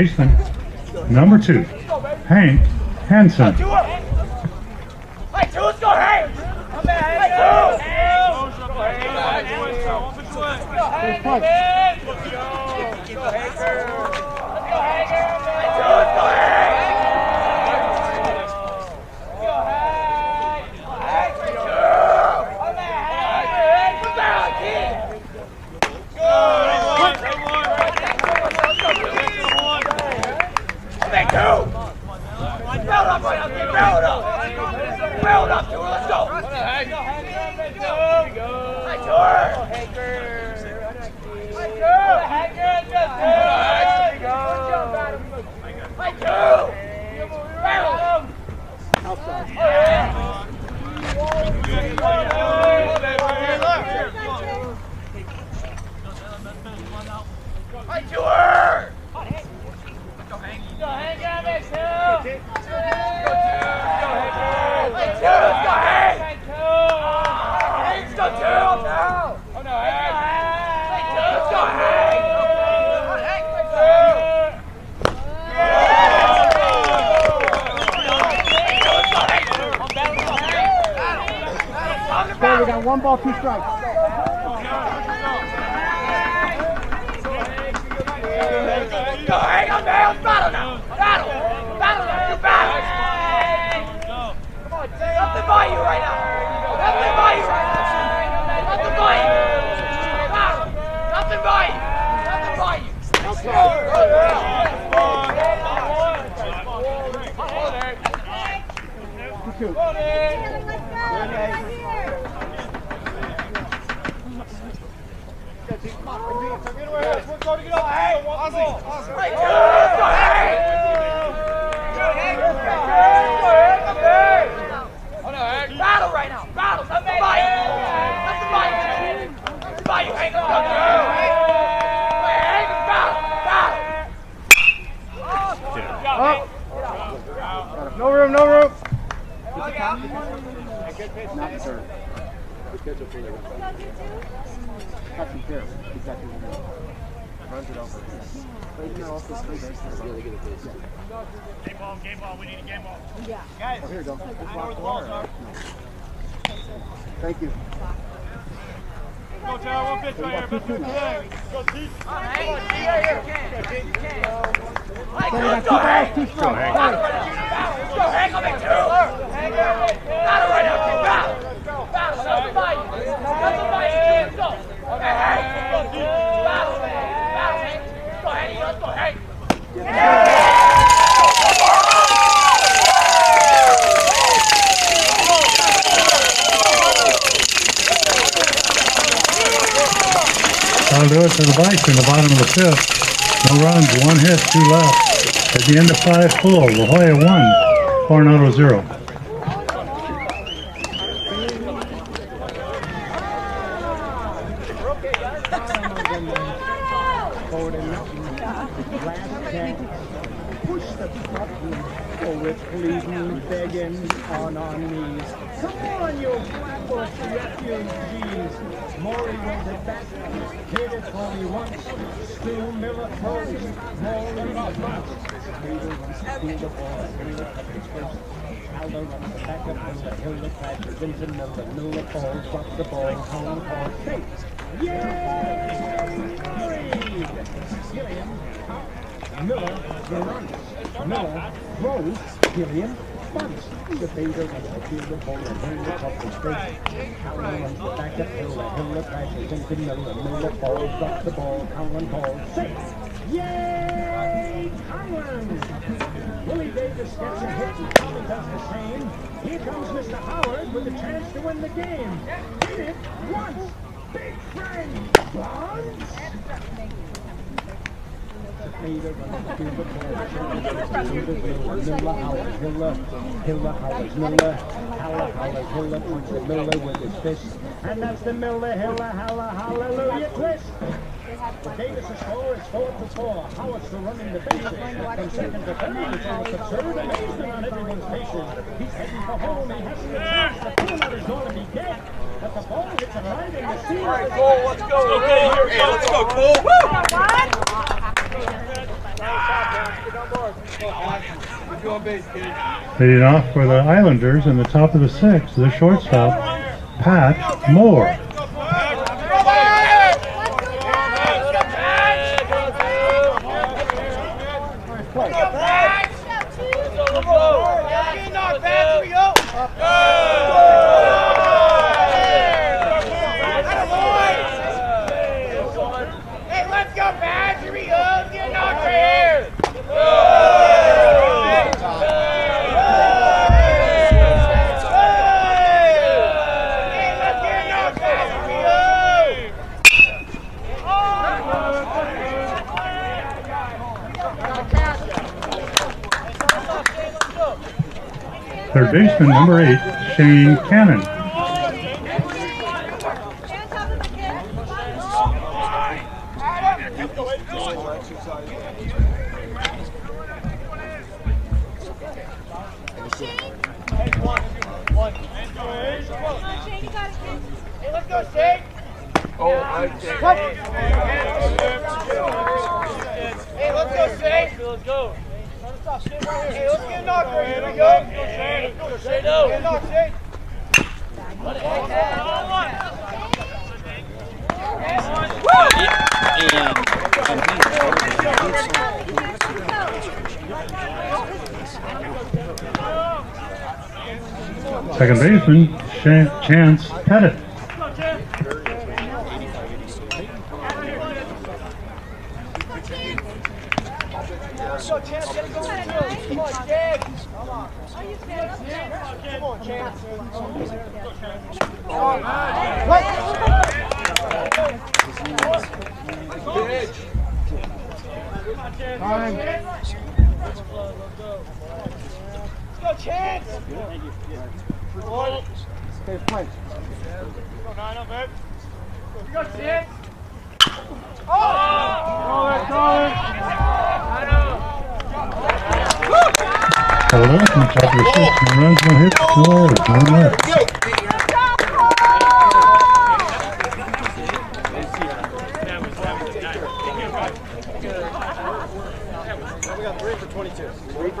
Baseman. Number two, Hank Hanson. Lewis the Vikes in the bottom of the fifth. No runs, one hit, two left. At the end of five full, La Jolla one, Coronado zero. It's the Miller Hilla Halla Hallelujah twist. Davis is score it's four to four. Howard's the run in the bases. From second to third, it's almost absurd amazement on everyone's faces. He's heading for home. He has to a chance. The fielder is going to be dead. But the ball hits a right in the seat. All right, Cole, let's go. Okay, here we go. Let's go, Cole. Woo! Leading off for the Islanders in the top of the sixth, the shortstop, Pat Moore. Baseman, number eight, Shane Cannon. Hey, let's go, Shane. Oh, I think. Hey, let's go, Shane. Let's go. Hey, let's get a knock right here. Here we go. Shane. Let's go, Shane. Get a knock, Shane. Second baseman, Shan- Chance Pettit. Let's go, Chance. Going. Chance. Let's go, babe. Let's go, Chance. Oh! Hello, from top the sixth, no runs. We got three for 22. Three for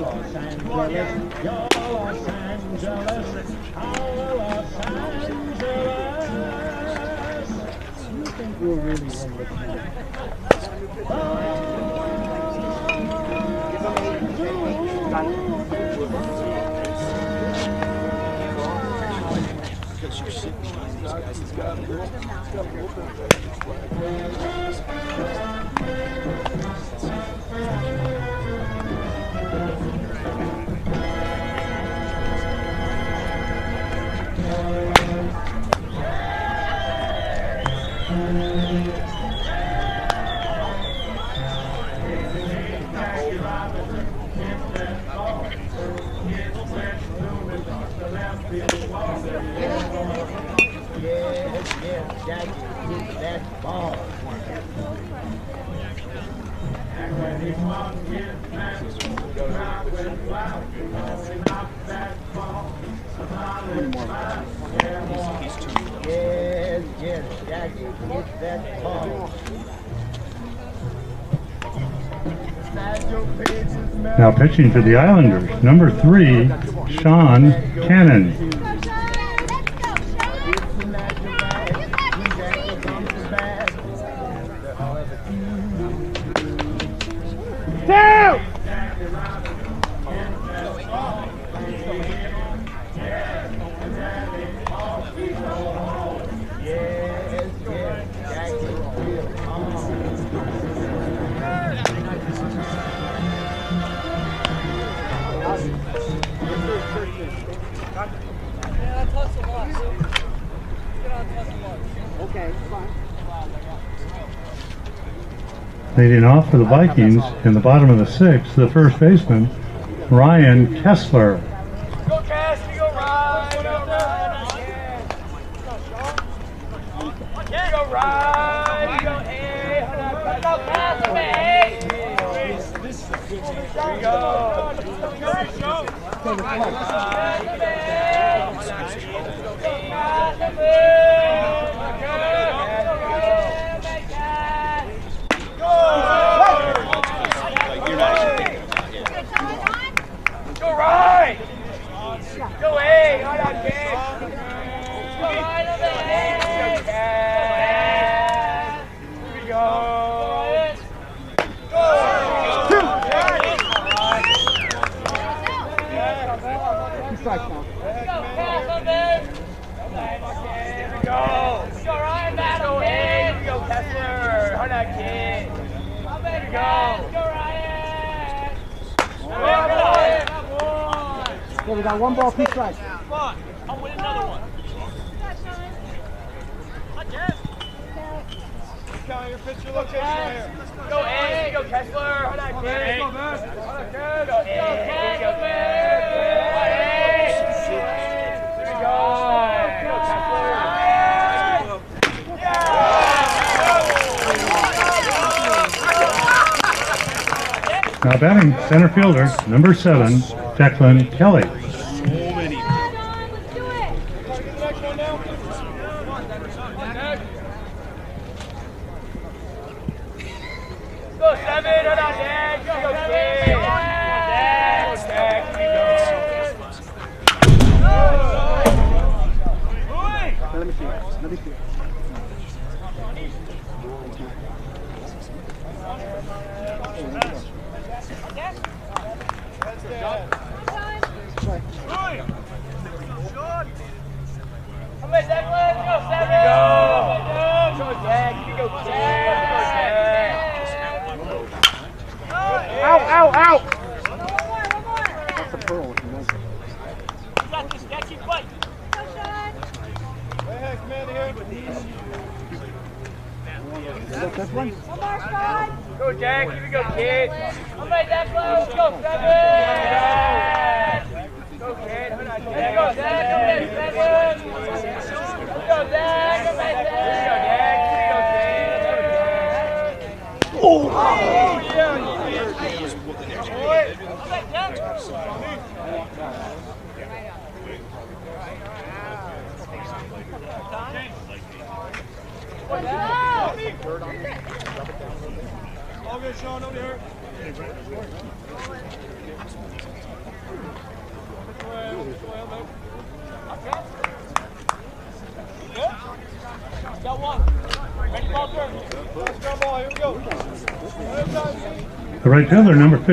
Los Angeles, yo, Los Angeles, oh, Los Angeles. You think we're really one with you? Yes, Now pitching for the Islanders, number three, Sean Cannon. Leading off for the Vikings in the bottom of the sixth, the first baseman, Ryan Kessler. Go, Yeah, we got one ball, two strikes. I'll win another one. Count your pitcher location here. Go A, go Kessler, hold on, kid. Go A, go Kessler. Go A. There we go. Now batting center fielder, number seven, Declan Kelly.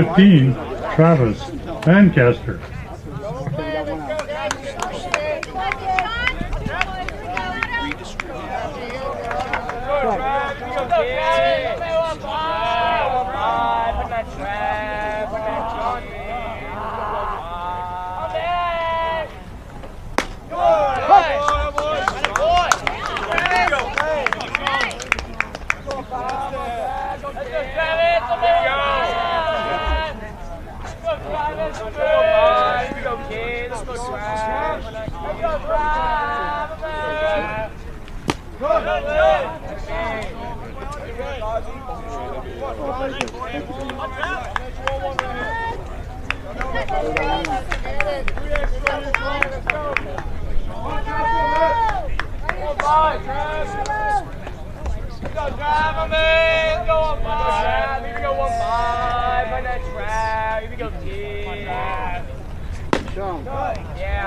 15, Travis, Lancaster.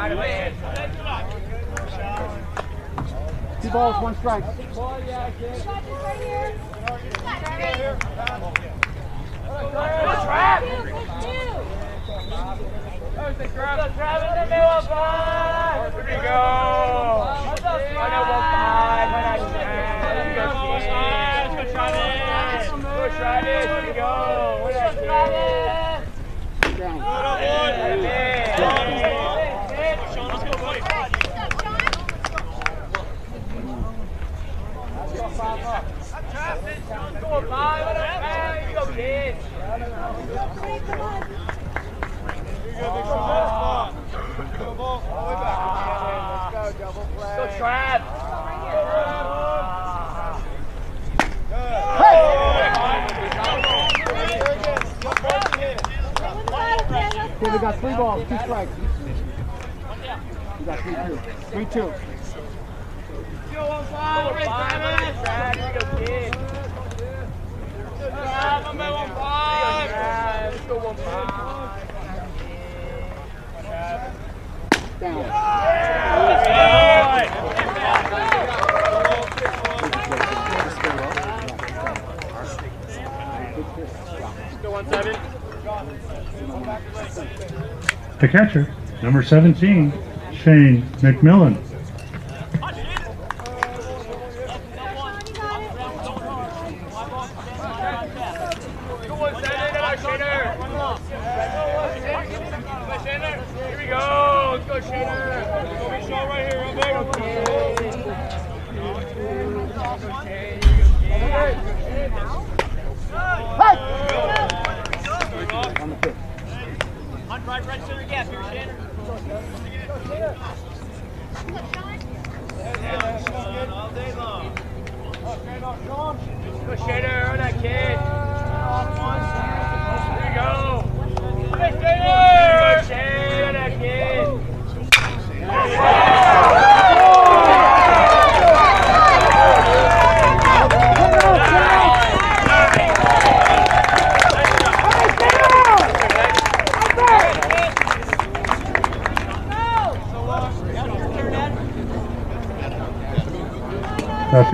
Two balls, one strike. Here we go. One elbow five. One Let's go, Travis. Go, Travis. Go. Let's go, Travis. Down. Good, we got three balls, two strikes. Three two. Three two. Go the catcher, number 17, Shane McMillan.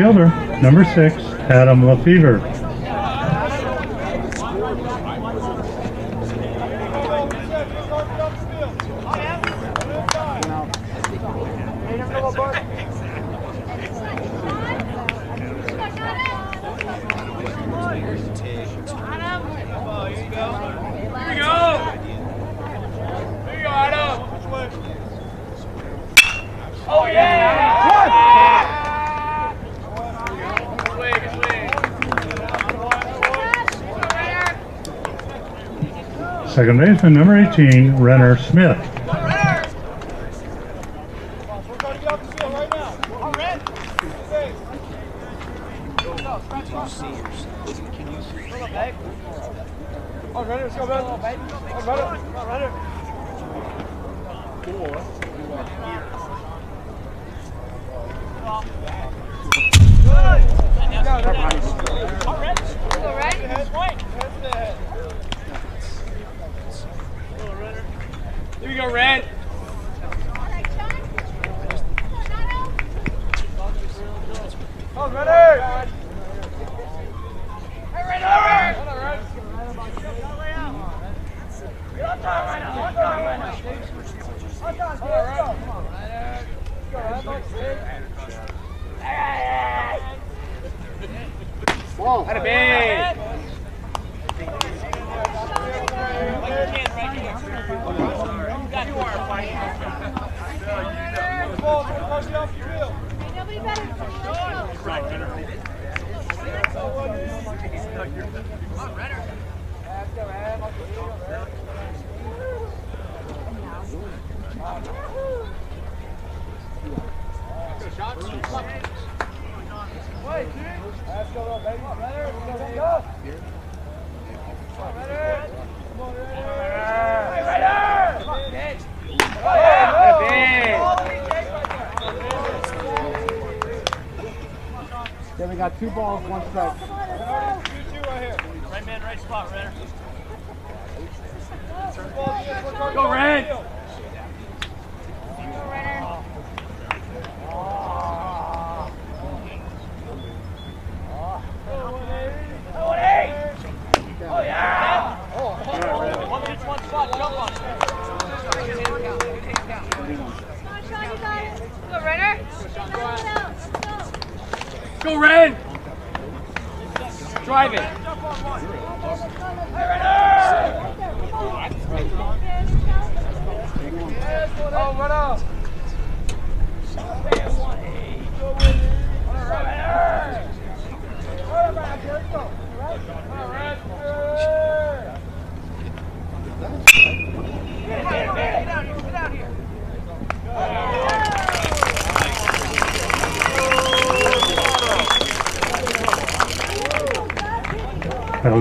fielder, number six, Adam Lefevre. Second baseman number 18, Renner Smith.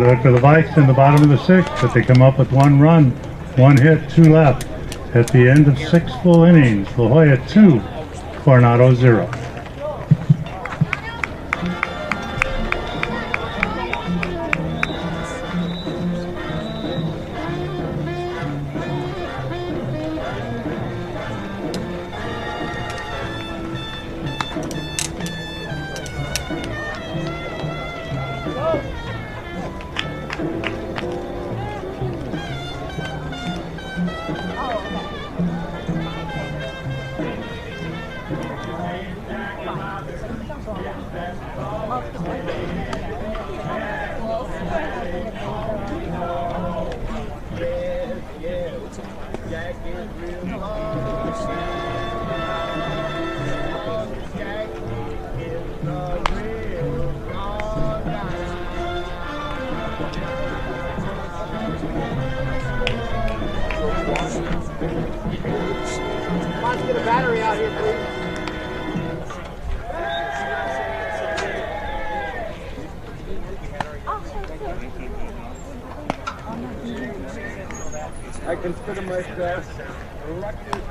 Good for the Vikes in the bottom of the sixth, but they come up with one run, one hit, two left. At the end of six full innings, La Jolla two, Coronado zero. for the mustache. Lucky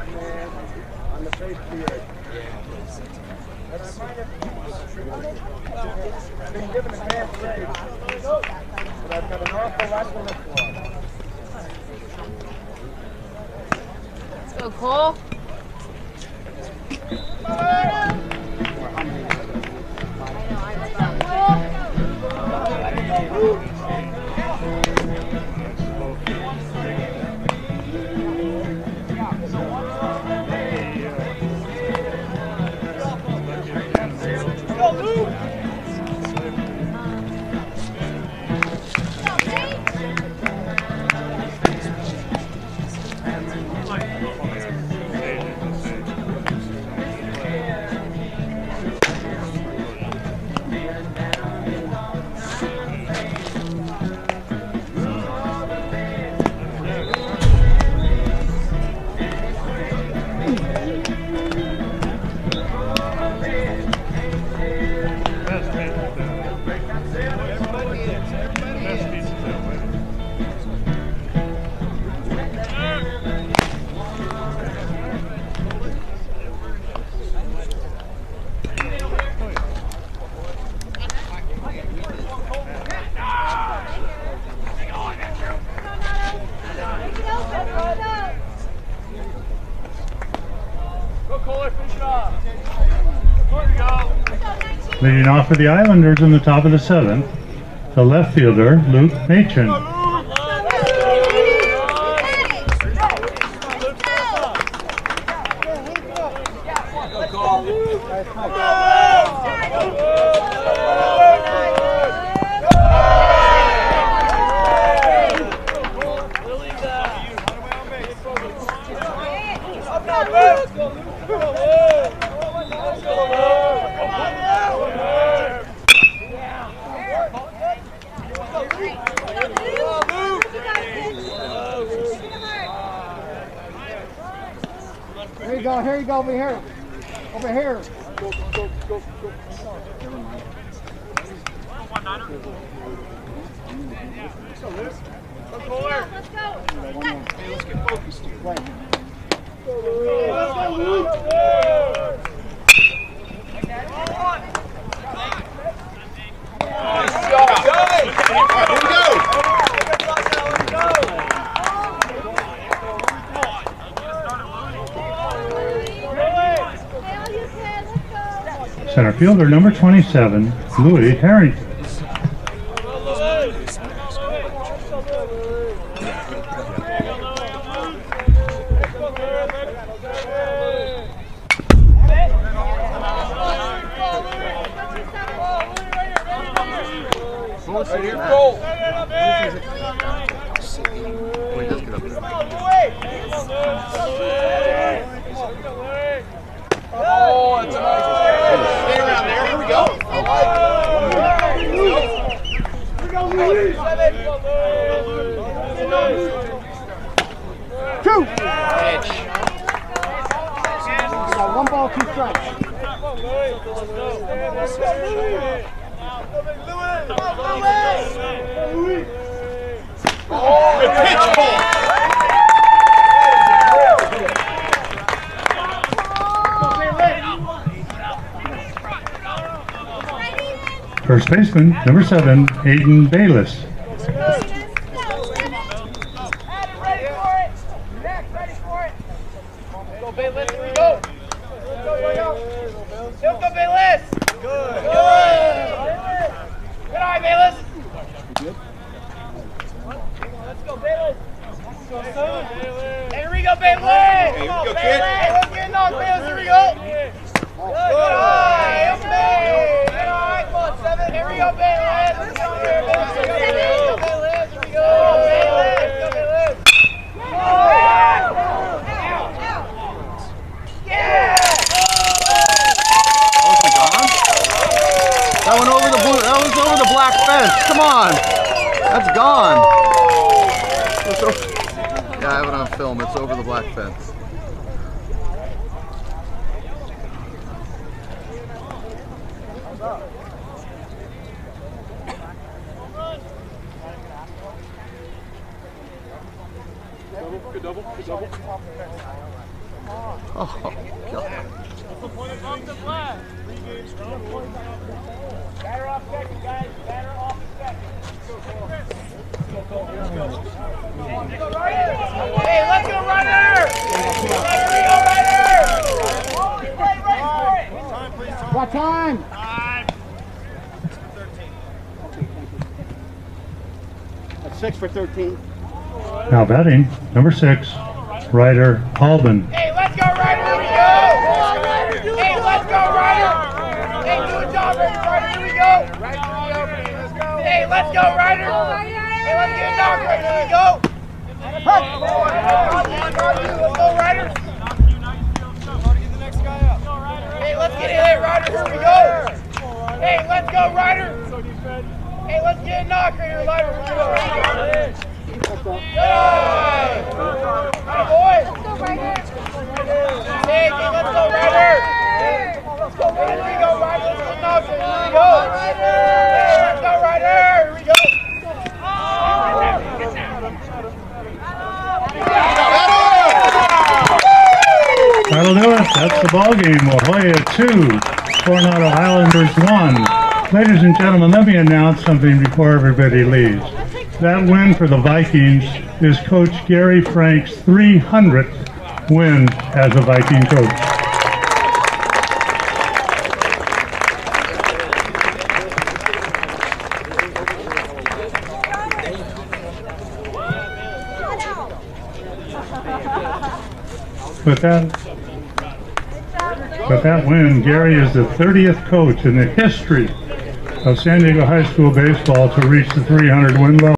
Leading off for the Islanders in the top of the seventh, the left fielder, Luke Machin. Fielder number 27, Louis Harrington. Placement number seven, Aidan Bayless. Oh, God. Batter off second, guys. Batter off second. Hey, let's go, Ryder! Here we go, Ryder! Play right for! Time, please, time. What time? That's six for 13. Now batting, number six, Ryder Albin. Hey, let's go, Ryder! Here we go! Hey, let's go, Ryder! Hey, do a job, Ryder! Here we go! Go! Hey, let's go, Ryder! Hey, let's get a knock right Here we go! Let's go, Ryder! Hey, let's get in there, Ryder. Here we go. Hey, let's go, Ryder. Hey, let's get a knock Ryder. Go. Go. Let's go, go. Let's a here. We go. Let's go. Here we go. That'll do it. That's the ball game. La Jolla two, Coronado Islanders one. Ladies and gentlemen, let me announce something before everybody leaves. That win for the Vikings is Coach Gary Frank's 300th win as a Viking coach. With that, with that win, Gary is the 30th coach in the history of San Diego High School baseball to reach the 300 win level.